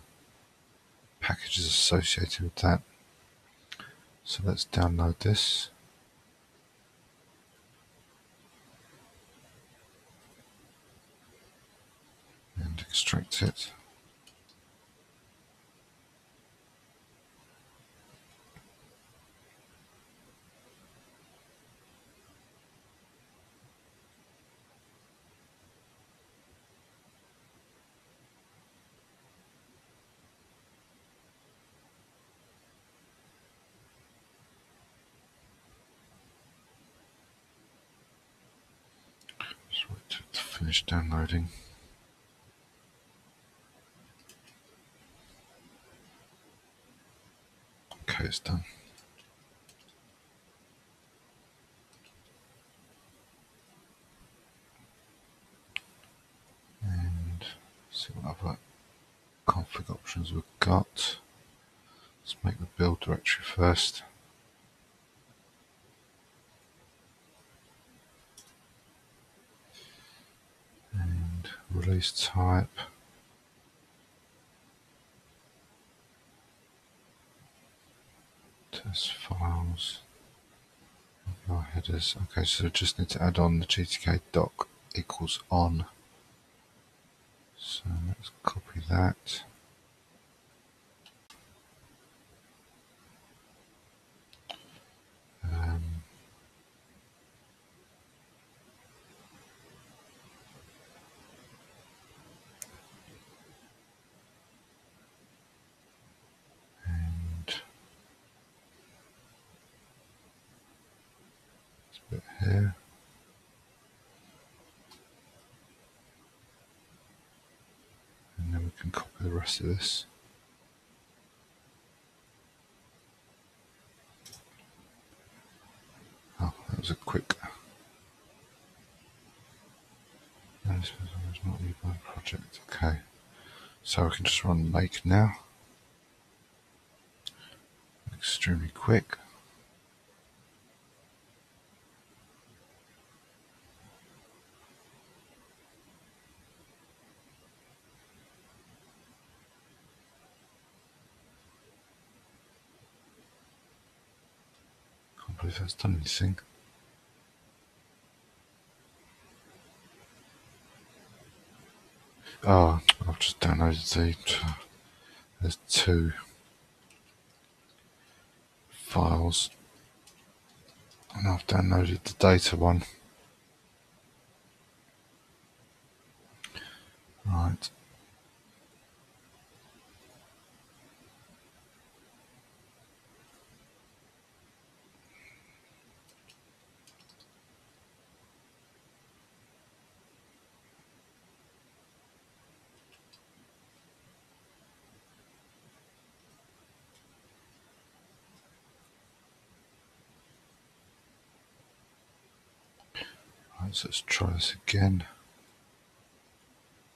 packages associated with that. So let's download this. And extract it. Just wait to finish downloading. Done. And see what other config options we've got. Let's make the build directory first. And release type. Test files. Our headers. Okay, so just need to add on the GTK doc equals on. So let's copy that. Um, and this bit here. And then we can copy the rest of this. Oh, that was a quick. No, this was not new by project. Okay, so we can just run make now. Extremely quick. That's done anything. Oh, ah, I've just downloaded the. There's two files, and I've downloaded the data one. Right. Right, let's try this again.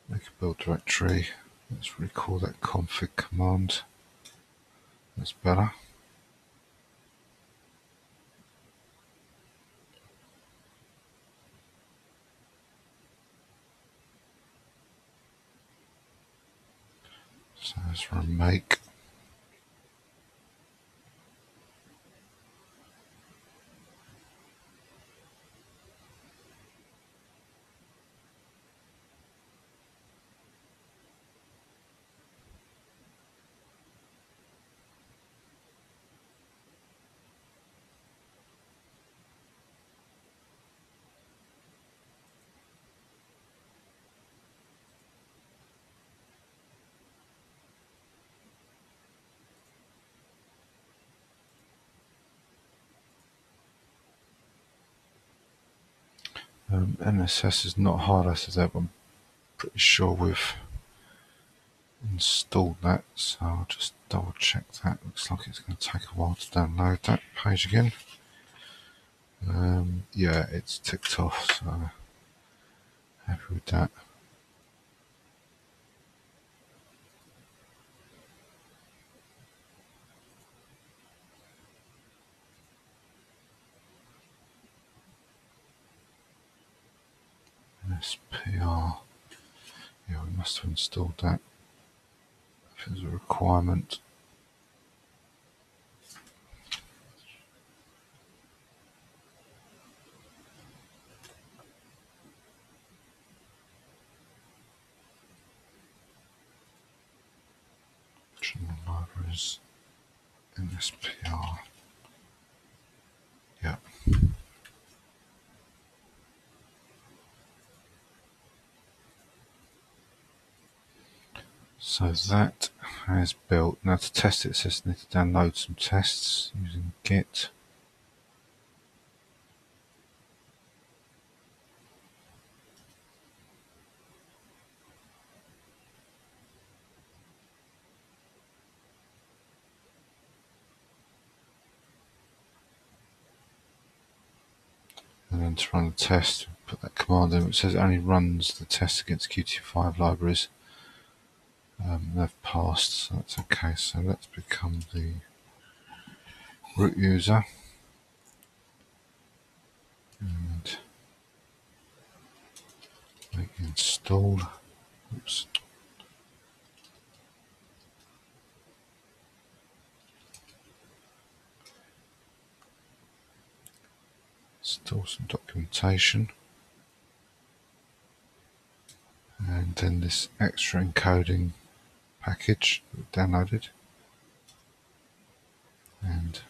Make a build directory. Let's recall that config command. That's better. So let's run make. NSS is not hard as that, but I'm pretty sure we've installed that, so I'll just double check that. Looks like it's going to take a while to download that page again. Um, yeah, it's ticked off, so happy with that. NSPR. Yeah, we must have installed that. If it's a requirement. General libraries, NSPR. Yeah. So that has built. Now to test it, it says need to download some tests using Git. and then to run the test, put that command in, which says it only runs the test against Qt5 libraries. Um, they've passed, so that's okay. So let's become the root user. And make install. Oops. Install some documentation. And then this extra encoding package downloaded and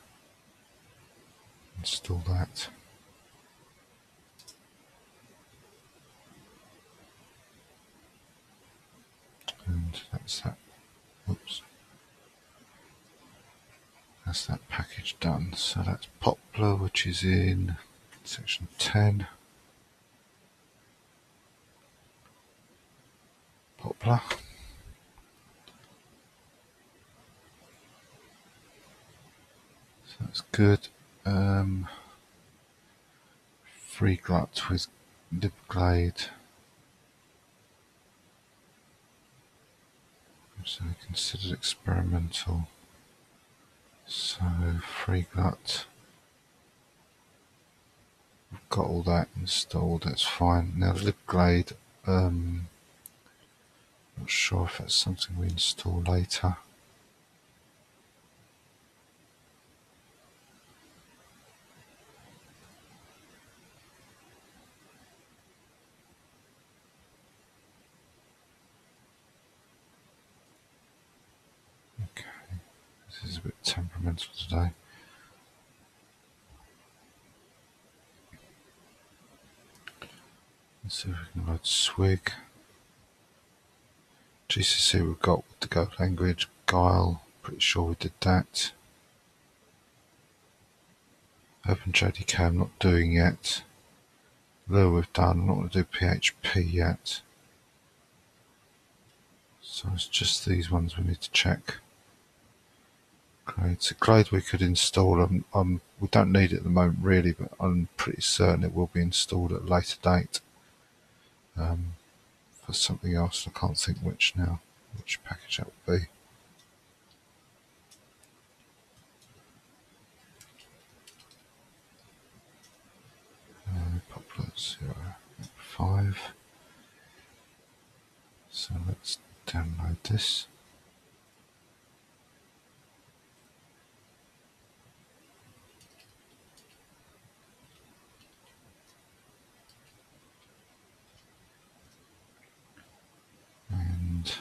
install that. And that's that. Oops. That's that package done. So that's Poppler, which is in section 10. Poppler. That's good. Um, FreeGlut with libglade. So considered experimental. So FreeGlut. We've got all that installed, that's fine. Now libglade, um, not sure if that's something we install later. This is a bit temperamental today. Let's see if we can load Swig. GCC we've got with the Go language. Guile, pretty sure we did that. OpenJDK I'm not doing yet. Lua we've done, I'm not going to do PHP yet. So it's just these ones we need to check. Glade. So Glade we could install. Um, um, we don't need it at the moment really, but I'm pretty certain it will be installed at a later date um, for something else. I can't think which now, which package that would be. Uh, Poplar 05. So let's download this. and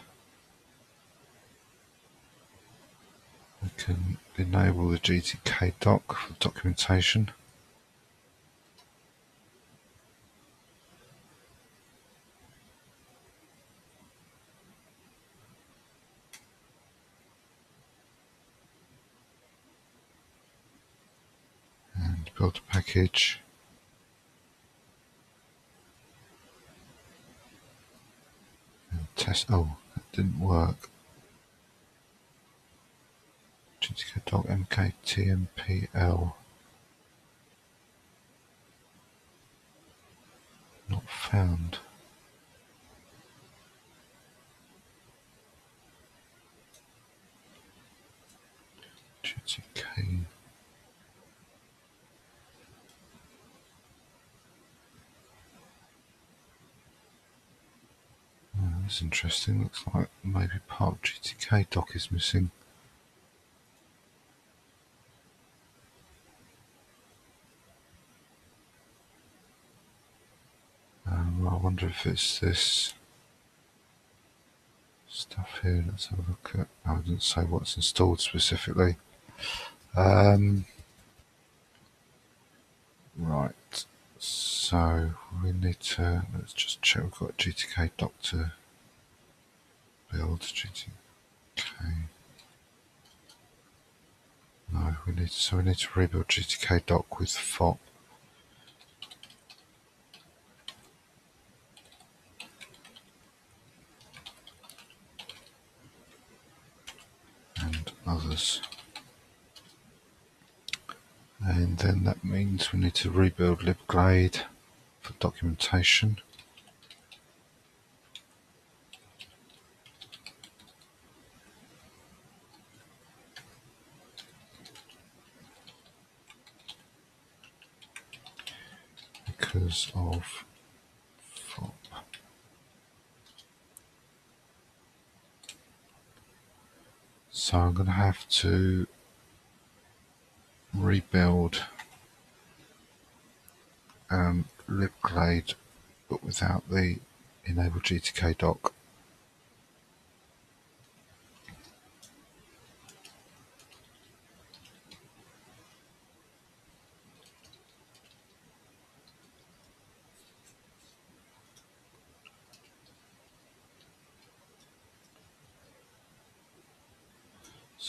we can enable the GTK doc for documentation. and build a package and test. Oh, that didn't work. GTK doc MKTMPL. Not found. GTK. Hmm, that's interesting. Looks like maybe part of GTK doc is missing. Um, I wonder if it's this stuff here. Let's have a look at. I didn't say what's installed specifically. Um, right. So we need to let's just check we've got GTK doc to build GTK. No, we need so we need to rebuild GTK doc with FOP. and others. And then that means we need to rebuild libglade for documentation. because of FOP. So I'm going to have to rebuild um, libglade but without the enable GTK doc.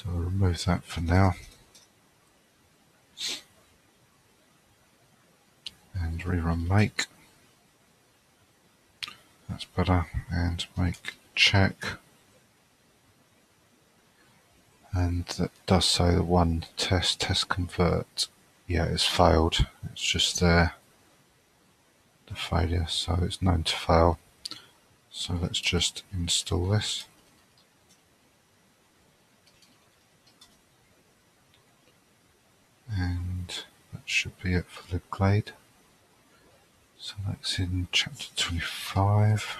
So I'll remove that for now. And rerun make. That's better. And make check. And that does say the one test, test convert. Yeah, it's failed. It's just there, the failure, so it's known to fail. So let's just install this. And that should be it for the glade. So that's in chapter 25.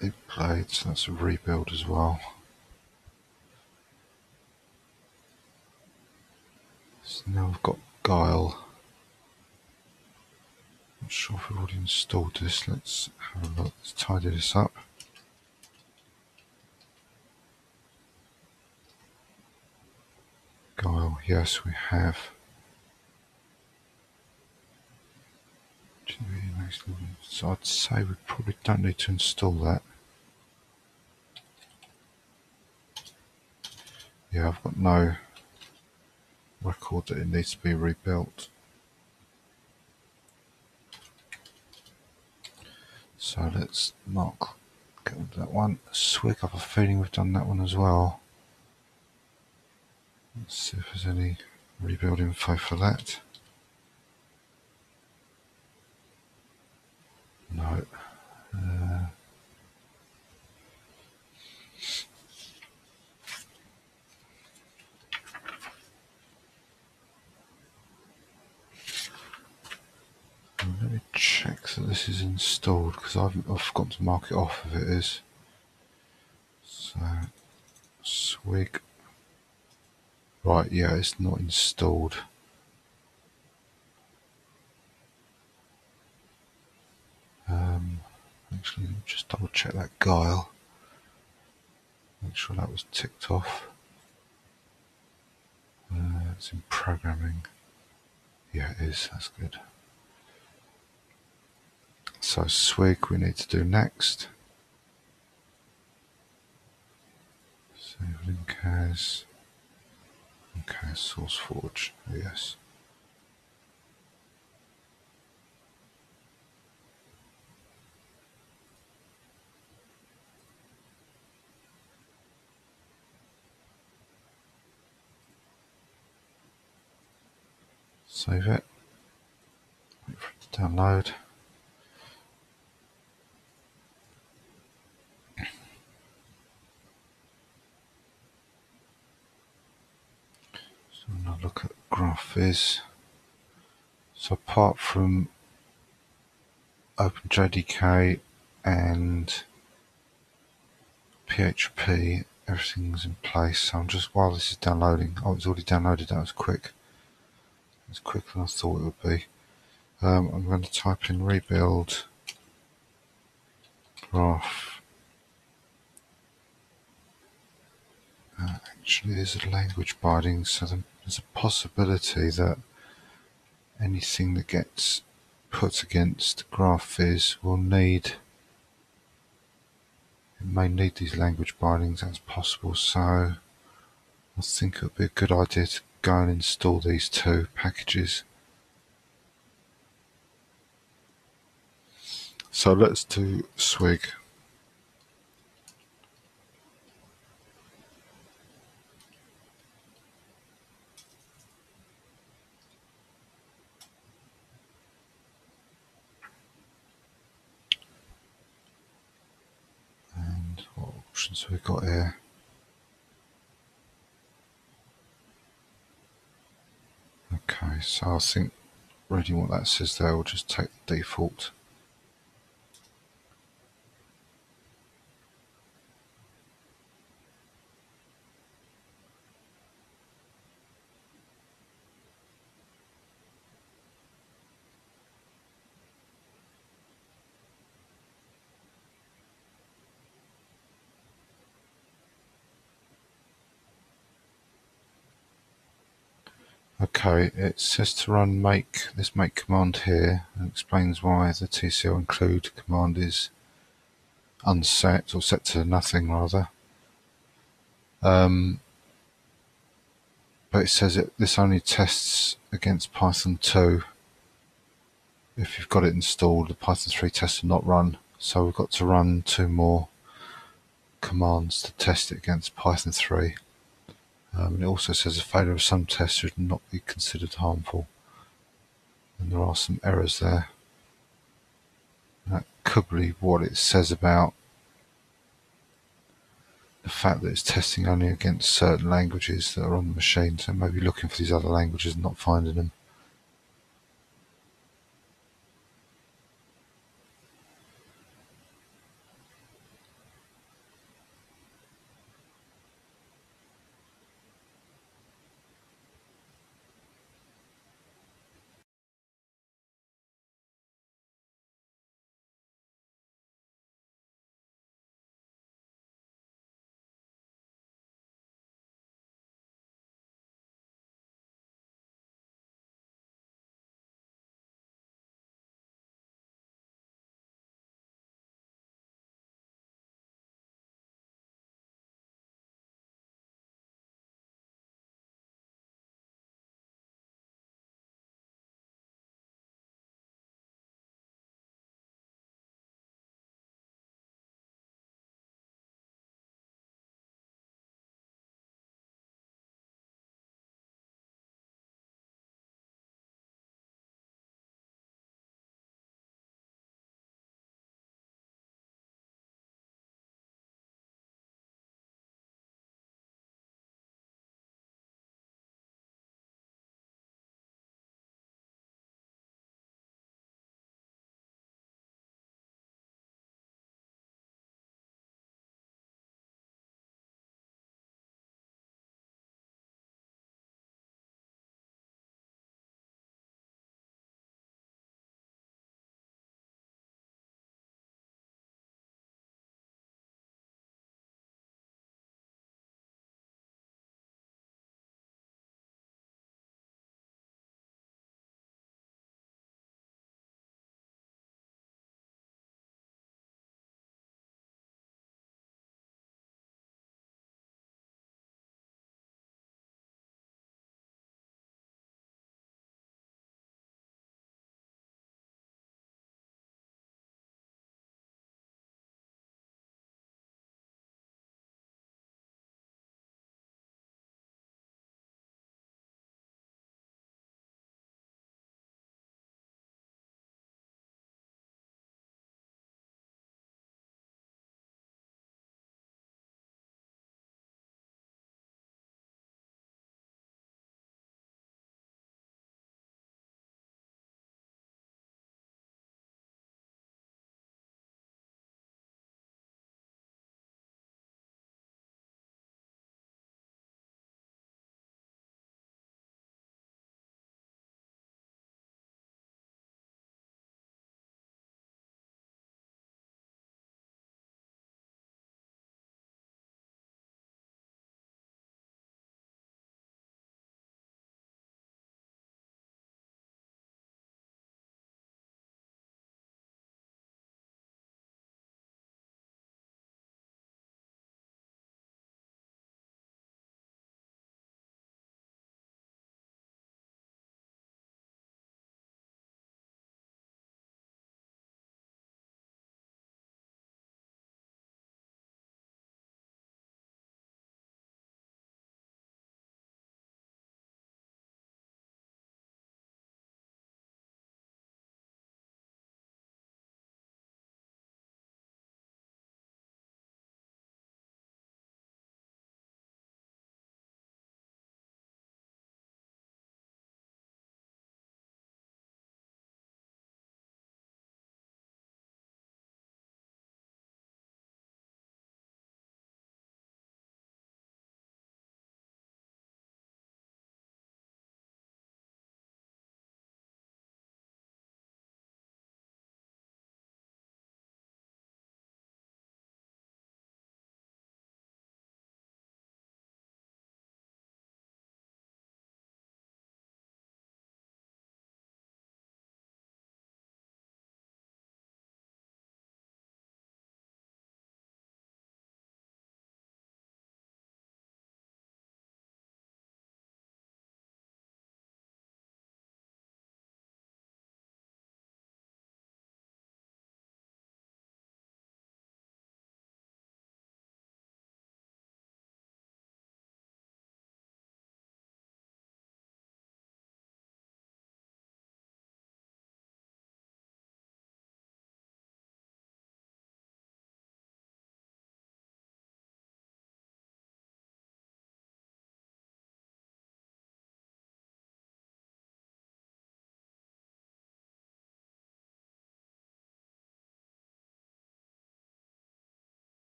libglade, so that's a rebuild as well. So now we've got Guile. Not sure if we've already installed this. Let's have a look. Let's tidy this up. Guile, yes, we have. So I'd say we probably don't need to install that. Yeah, I've got no record that it needs to be rebuilt. So let's mark that one. Swig, I have a feeling we've done that one as well. Let's see if there's any rebuild info for that. No. Uh, let me check that this is installed because I've, I've forgotten to mark it off if it is. So, swig Right, yeah, it's not installed. Um, actually, just double check that guile. Make sure that was ticked off. Uh, it's in programming. Yeah, it is. That's good. So swig we need to do next. Save link as Okay, SourceForge, yes. Save it. Wait for it to download. Look at GraphViz. So apart from OpenJDK and PHP, everything's in place. So I'm just, while this is downloading, oh, it's already downloaded, that was quick. It's quicker than I thought it would be. Um, I'm going to type in rebuild graph. Uh, actually, there's a language binding, so there's a possibility that anything that gets put against GraphViz will need it may need these language bindings as possible. So I think it would be a good idea to go and install these two packages. So let's do swig options. We've got here. Okay, so I think reading what that says there. We'll just take the default Okay, it says to run make this make command here and explains why the TCL include command is unset or set to nothing rather. Um, but it says it this only tests against Python 2. If you've got it installed, the Python 3 test will not run. So we've got to run two more commands to test it against Python 3. Um, it also says a failure of some tests should not be considered harmful. And there are some errors there. That could be what it says about the fact that it's testing only against certain languages that are on the machine. So maybe looking for these other languages and not finding them.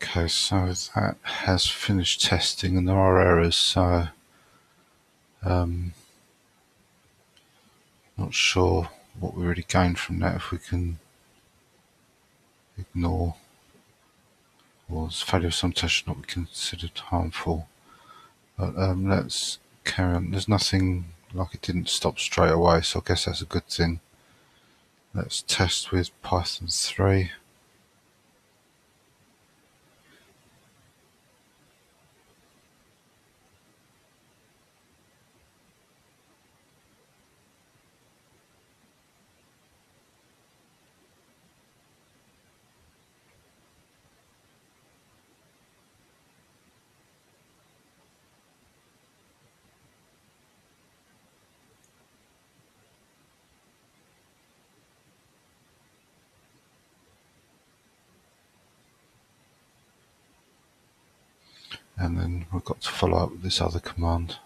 Okay, so that has finished testing and there are errors, so um, not sure what we really gain from that if we can ignore or failure of some tests not be considered harmful. But um, let's carry on. There's nothing like it didn't stop straight away, so I guess that's a good thing. Let's test with Python 3. and then we've got to follow up with this other command.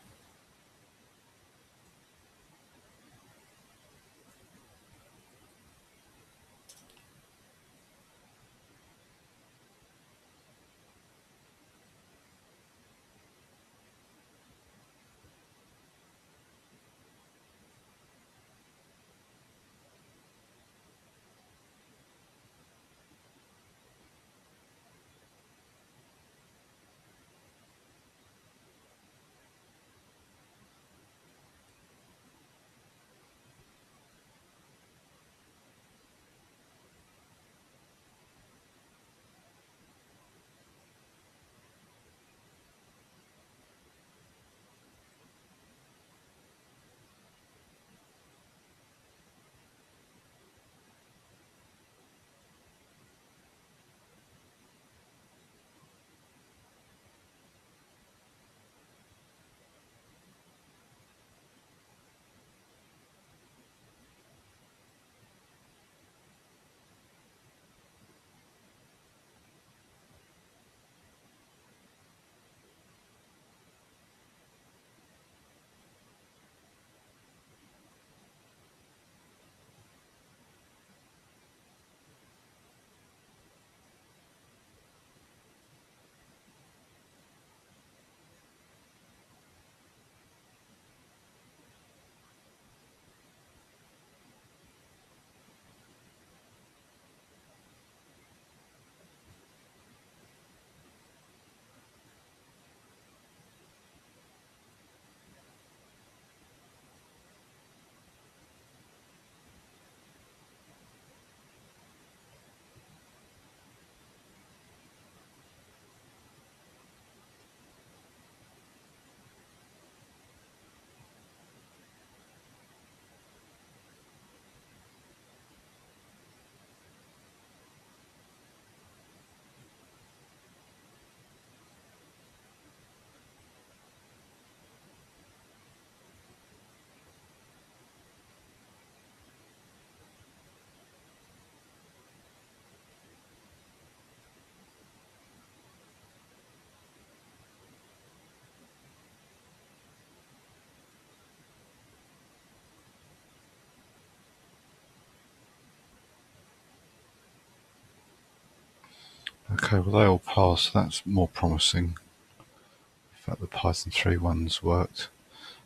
Okay, well they all passed, that's more promising. In fact the Python 3 ones worked.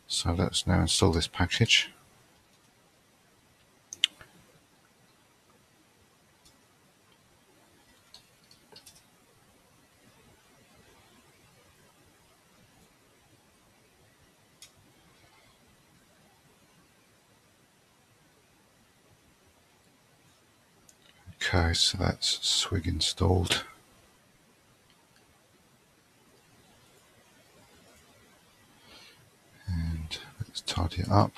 So let's now install this package. Okay, so that's Swig installed. And let's tidy it up.